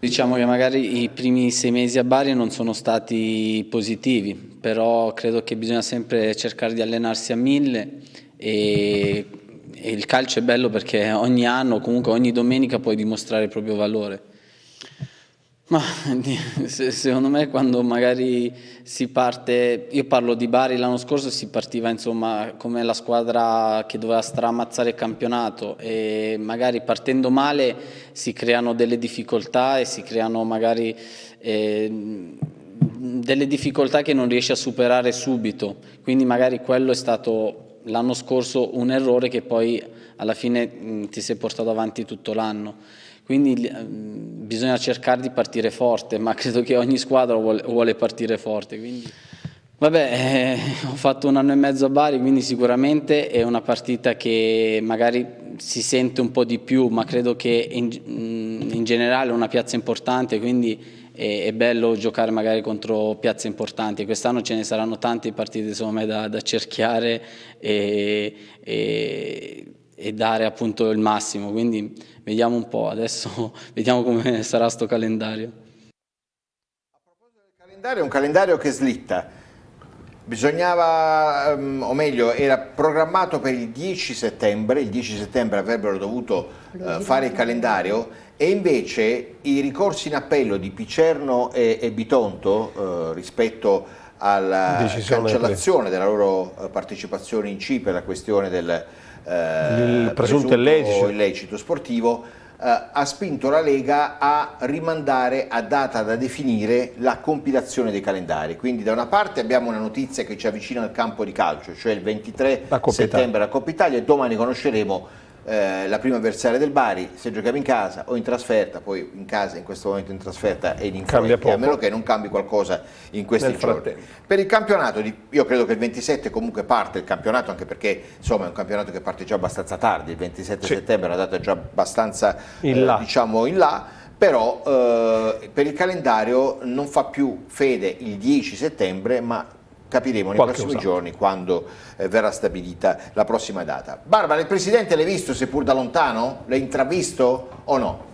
Diciamo che magari i primi sei mesi a Bari non sono stati positivi, però credo che bisogna sempre cercare di allenarsi a mille e, e il calcio è bello perché ogni anno, comunque ogni domenica puoi dimostrare il proprio valore. Ma se- secondo me quando magari si parte, io parlo di Bari l'anno scorso si partiva insomma come la squadra che doveva stramazzare il campionato e magari partendo male si creano delle difficoltà e si creano magari eh, delle difficoltà che non riesci a superare subito, quindi magari quello è stato l'anno scorso un errore che poi alla fine mh, ti sei portato avanti tutto l'anno. Quindi ehm, bisogna cercare di partire forte, ma credo che ogni squadra vuole, vuole partire forte. Quindi... Vabbè, eh, ho fatto un anno e mezzo a Bari, quindi sicuramente è una partita che magari si sente un po' di più, ma credo che in, mm, in generale è una piazza importante, quindi è, è bello giocare magari contro piazze importanti. Quest'anno ce ne saranno tante partite me da, da cerchiare e, e- e dare appunto il massimo, quindi vediamo un po', adesso vediamo come sarà sto calendario. Il calendario è un calendario che slitta. Bisognava, ehm, o meglio, era programmato per il 10 settembre, il 10 settembre avrebbero dovuto eh, fare il calendario e invece i ricorsi in appello di Picerno e, e Bitonto eh, rispetto alla Decisione cancellazione della loro eh, partecipazione in C per la questione del eh, Il presunto illecito. illecito sportivo eh, ha spinto la Lega a rimandare a data da definire la compilazione dei calendari. Quindi da una parte abbiamo una notizia che ci avvicina al campo di calcio, cioè il 23 La Coppa settembre la Coppa Italia e domani conosceremo eh, la prima avversaria del Bari, se giochiamo in casa o in trasferta, poi in casa in questo momento in trasferta ed in fuori, a meno che non cambi qualcosa in questi Nel giorni. frattempo. Per il campionato, io credo che il 27 comunque parte il campionato, anche perché insomma è un campionato che parte già abbastanza tardi, il 27 Sì. settembre è una data già abbastanza In eh, là. diciamo in là, però eh, per il calendario non fa più fede il 10 settembre, ma capiremo nei Qualche prossimi usato. giorni quando eh, verrà stabilita la prossima data. Barbara, il Presidente l'hai visto seppur da lontano? L'hai intravisto o no?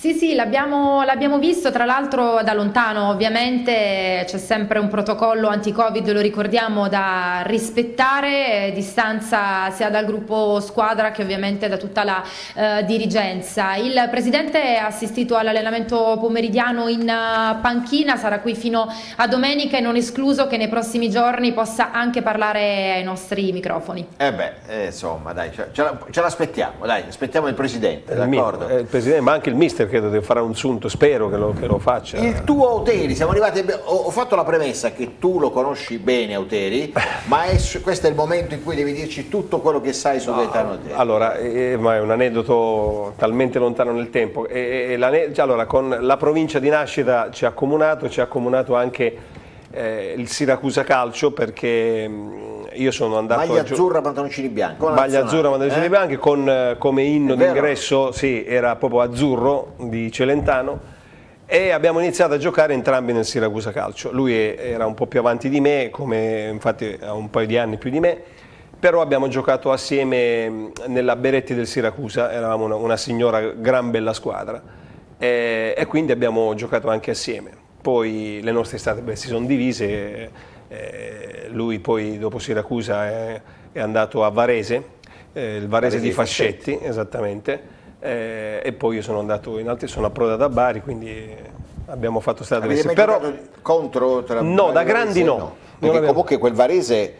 Sì, sì, l'abbiamo l'abbiamo visto, tra l'altro da lontano ovviamente c'è sempre un protocollo anti-Covid, lo ricordiamo, da rispettare, eh, distanza sia dal gruppo squadra che ovviamente da tutta la eh, dirigenza. Il Presidente ha assistito all'allenamento pomeridiano in eh, panchina, sarà qui fino a domenica e non escluso che nei prossimi giorni possa anche parlare ai nostri microfoni. Eh beh, eh, insomma, dai, ce, ce la- ce l'aspettiamo, dai, aspettiamo il Presidente, Il d'accordo? eh, il presidente, ma anche il mister credo che farà un sunto, spero che lo, che lo faccia. Il tuo Auteri, siamo arrivati, ho, ho fatto la premessa che tu lo conosci bene Auteri, ma è questo è il momento in cui devi dirci tutto quello che sai su Gaetano Auteri. Allora, eh, ma è un aneddoto talmente lontano nel tempo. E- e cioè, allora, con la provincia di nascita ci ha accomunato, ci ha accomunato anche eh, il Siracusa Calcio perché mh, io sono andato Maglia a gio- azzurra, pantaloncini bianchi. Maglia azzurra, pantaloncini eh? bianchi, con eh, come inno d'ingresso, sì, era proprio azzurro di Celentano e abbiamo iniziato a giocare entrambi nel Siracusa Calcio. Lui era un po' più avanti di me, come infatti ha un paio di anni più di me, però abbiamo giocato assieme nella Beretti del Siracusa, eravamo una, una signora gran bella squadra e, e quindi abbiamo giocato anche assieme. Poi le nostre strade beh, si sono divise, eh, lui poi dopo Siracusa è, è andato a Varese, eh, il Varese Varese di di Fascetti, esattamente, eh, e poi io sono andato in altri, sono approdato a Bari, quindi abbiamo fatto strada Avete mai Però contro tra No, da grandi no. Non Perché comunque quel Varese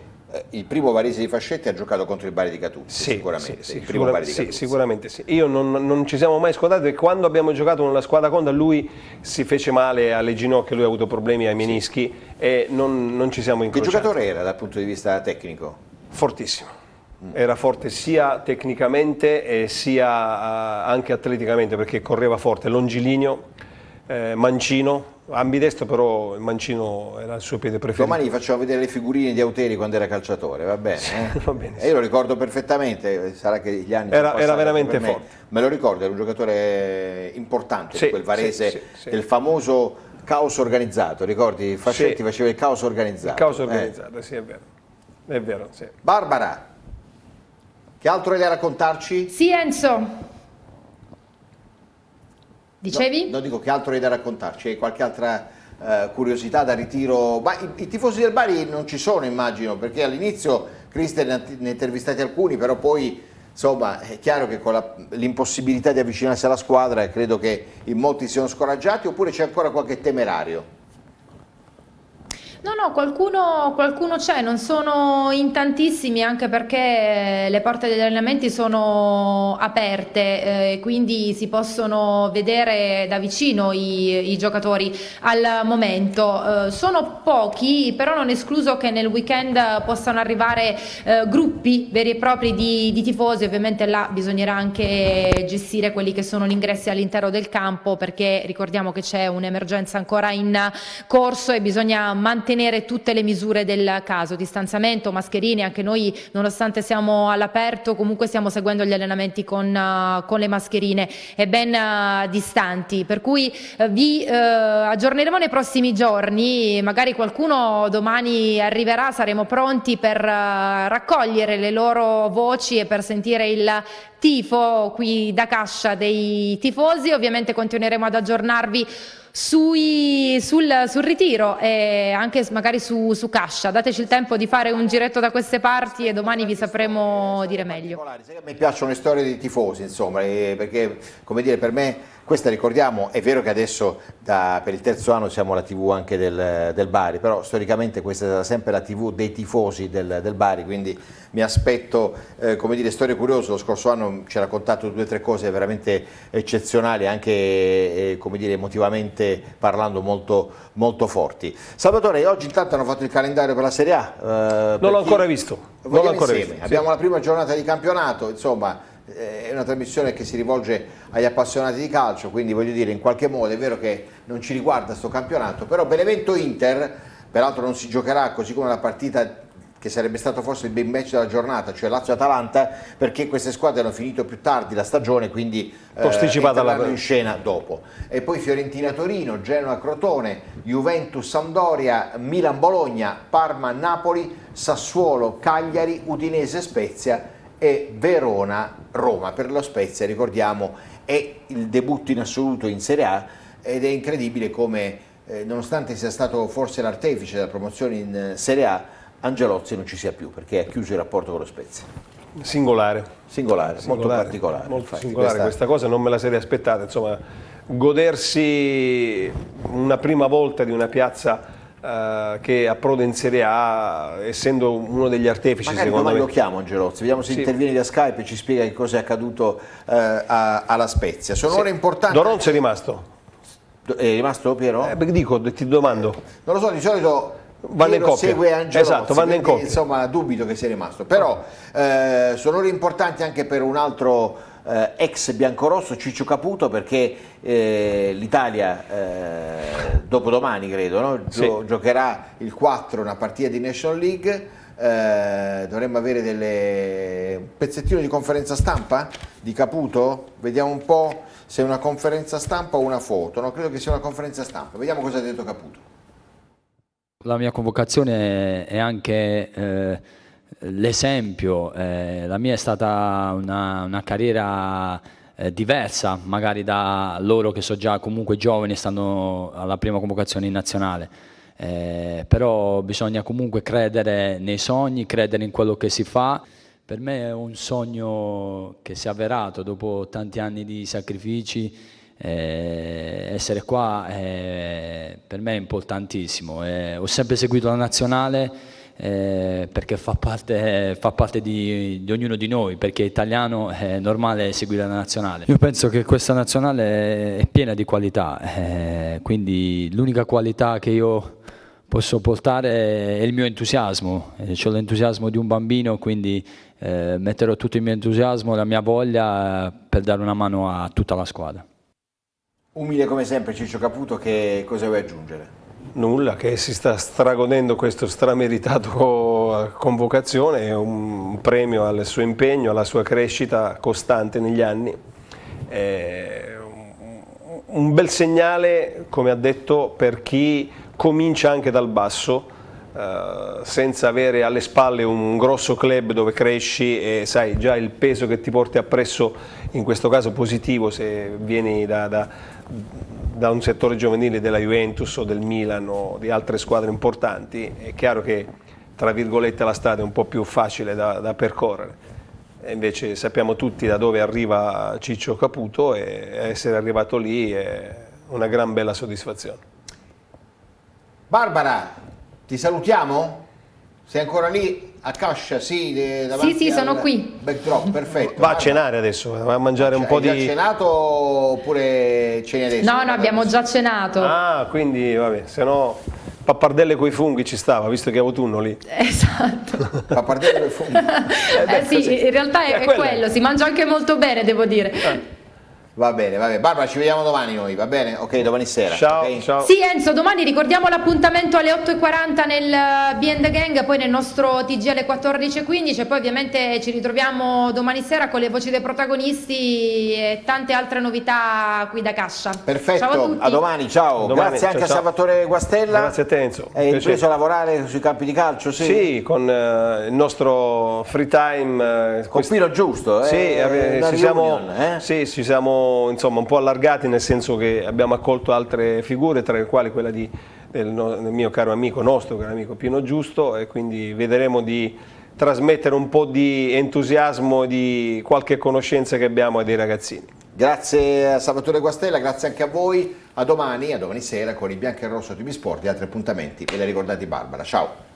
il primo Varese di Fascetti ha giocato contro il Bari di Catuzzi, Sì, sicuramente. sì, sì, il primo sicura- sì, sicuramente sì. Io non, non ci siamo mai scordati perché quando abbiamo giocato nella squadra Conda lui si fece male alle ginocchia, lui ha avuto problemi ai menischi e non, non ci siamo Che incrociati. giocatore era dal punto di vista tecnico? Fortissimo. Era forte sia tecnicamente sia eh, anche atleticamente perché correva forte, longilineo, eh, mancino, ambidestro però il mancino era il suo piede preferito. Domani gli facciamo vedere le figurine di Auteri quando era calciatore, va bene? eh? Va bene, E io lo ricordo perfettamente, sarà che gli anni Era- sono passati era veramente me. forte. Me lo ricordo, era un giocatore importante Sì, di quel Varese, sì, sì, sì. del famoso caos organizzato, ricordi? Fascetti Sì. faceva il caos organizzato. Il caos eh. organizzato, sì è vero. È vero, sì. Barbara, che altro hai da raccontarci? Sì, Enzo. Dicevi? No, no, dico che altro hai da raccontarci, hai qualche altra eh, curiosità da ritiro? Ma i, i tifosi del Bari non ci sono, immagino, perché all'inizio Cristian ne ha intervistati alcuni, però poi insomma è chiaro che con l'impossibilità di avvicinarsi alla squadra credo che in molti siano scoraggiati, oppure c'è ancora qualche temerario? No, no, qualcuno, qualcuno c'è, non sono in tantissimi anche perché le porte degli allenamenti sono aperte, eh, quindi si possono vedere da vicino i, i giocatori al momento. Eh, sono pochi, però non escluso che nel weekend possano arrivare eh, gruppi veri e propri di, di tifosi, ovviamente là bisognerà anche gestire quelli che sono gli ingressi all'interno del campo perché ricordiamo che c'è un'emergenza ancora in corso e bisogna mantenere tutte le misure del caso, distanziamento, mascherine, anche noi nonostante siamo all'aperto comunque stiamo seguendo gli allenamenti con, eh, con le mascherine e ben eh, distanti, per cui eh, vi aggiorneremo nei prossimi giorni, magari qualcuno domani arriverà, saremo pronti per raccogliere le loro voci e per sentire il tifo qui da Cascia dei tifosi, ovviamente continueremo ad aggiornarvi sui- sul, sul ritiro e anche magari su, su Cascia. Dateci il tempo di fare un giretto da queste parti e domani vi sapremo dire meglio. Mi piacciono le storie dei tifosi, insomma, perché come dire, per me questa ricordiamo, è vero che adesso da- per il terzo anno siamo la TV anche del, del Bari, però storicamente questa è stata sempre la TV dei tifosi del, del Bari, quindi mi aspetto eh, come dire, storie curiose. Lo scorso anno ci ha raccontato due o tre cose veramente eccezionali, anche eh, come dire, emotivamente parlando molto, molto forti. Salvatore, oggi intanto hanno fatto il calendario per la Serie A. eh, Non l'ho ancora visto. Non l'ho ancora visto. Abbiamo sì. la prima giornata di campionato, insomma eh, è una trasmissione che si rivolge agli appassionati di calcio, quindi voglio dire in qualche modo è vero che non ci riguarda questo campionato, però Benevento Inter, peraltro non si giocherà così come la partita che sarebbe stato forse il big match della giornata, cioè Lazio-Atalanta, perché queste squadre hanno finito più tardi la stagione, quindi eh, Posticipata la- entreranno in scena dopo. E poi Fiorentina-Torino, Genoa-Crotone, Juventus-Sampdoria, Milan-Bologna, Parma-Napoli, Sassuolo-Cagliari, Udinese-Spezia e Verona-Roma. Per lo Spezia, ricordiamo, è il debutto in assoluto in Serie A ed è incredibile come, eh, nonostante sia stato forse l'artefice della promozione in eh, Serie A, Angelozzi non ci sia più perché ha chiuso il rapporto con lo Spezia. Singolare. Singolare, molto Singolare, particolare. Molto infatti, singolare questa- questa cosa, non me la sarei aspettata. Insomma, godersi una prima volta di una piazza eh, che approda in Serie A, essendo uno degli artefici, Magari secondo me. lo chiamo Angelozzi, vediamo se Sì. interviene via Skype e ci spiega che cosa è accaduto eh, a- alla Spezia. Sono Sì. ore importanti. Doronzo è rimasto. È rimasto Piero? Eh, beh, dico, ti domando. Non lo so, di solito Vanno in coppia. segue Angelozzi, Esatto, vanno in coppia. Insomma, dubito che sia rimasto. Però eh, sono ore importanti anche per un altro eh, ex biancorosso, Ciccio Caputo, perché eh, l'Italia eh, dopodomani, credo, no? Gio- Sì. giocherà il 4 una partita di National League. eh, dovremmo avere delle un pezzettino di conferenza stampa di Caputo vediamo un po' se è una conferenza stampa o una foto no? credo che sia una conferenza stampa vediamo cosa ha detto Caputo La mia convocazione è anche eh, l'esempio, eh, la mia è stata una, una carriera eh, diversa magari da loro che sono già comunque giovani e stanno alla prima convocazione in nazionale. Eh, però bisogna comunque credere nei sogni, credere in quello che si fa. Per me è un sogno che si è avverato dopo tanti anni di sacrifici. Eh, essere qua eh, per me è importantissimo. Eh, ho sempre seguito la nazionale, eh, perché fa parte, fa parte di, di, ognuno di noi, perché italiano è normale seguire la nazionale. Io penso che questa nazionale è piena di qualità, eh, quindi l'unica qualità che io posso portare è il mio entusiasmo, eh, ho l'entusiasmo di un bambino, quindi metterò tutto il mio entusiasmo, la mia voglia per dare una mano a tutta la squadra. Umile come sempre Ciccio Caputo, che cosa vuoi aggiungere? Nulla, che si sta stragodendo questo strameritato convocazione, è un premio al suo impegno, alla sua crescita costante negli anni. È un bel segnale, come ha detto, per chi comincia anche dal basso, Uh, senza avere alle spalle un grosso club dove cresci e sai già il peso che ti porti appresso, in questo caso positivo se vieni da, da da un settore giovanile della Juventus o del Milan o di altre squadre importanti, è chiaro che tra virgolette la strada è un po' più facile da, da percorrere. E invece sappiamo tutti da dove arriva Ciccio Caputo e essere arrivato lì è una gran bella soddisfazione. Barbara, ti salutiamo? Sei ancora lì? A Cascia, sì, Sì, sì, sono qui. Backdrop, perfetto. Va a cenare adesso, va a mangiare un po' di... Hai già cenato oppure ceni adesso? No, no, abbiamo già cenato. Ah, quindi, vabbè, se no... Pappardelle coi funghi ci stava, visto che è autunno lì. Esatto. Pappardelle coi funghi. eh, eh sì, in realtà è, è quello, si mangia anche molto bene, devo dire. Eh. Va bene, va bene. Barbara, ci vediamo domani noi, va bene? Ok, domani sera. Ciao, okay? ciao. Sì, Enzo, domani ricordiamo l'appuntamento alle 8.40 nel eh, Be Gang, poi nel nostro TG alle 14.15 e poi ovviamente ci ritroviamo domani sera con le voci dei protagonisti e tante altre novità qui da Cascia. Perfetto, ciao a, tutti. a domani, ciao. domani, Grazie ciao, anche ciao. a Salvatore Guastella. Grazie a te Enzo. Hai ripreso a lavorare sui campi di calcio? Sì, sì con uh, il nostro free time. Uh, con Pino Giusto, eh? Sì, eh, ci siamo, eh? sì, ci siamo insomma un po' allargati nel senso che abbiamo accolto altre figure, tra le quali quella di, del, del, mio caro amico nostro, che è l'amico Pino Giusto, e quindi vedremo di trasmettere un po' di entusiasmo e di qualche conoscenza che abbiamo dei ragazzini. Grazie a Salvatore Guastella, grazie anche a voi, a domani, a domani sera con i Bianchi e Rosso TV Sport e altri appuntamenti, ve li ricordati Barbara, ciao!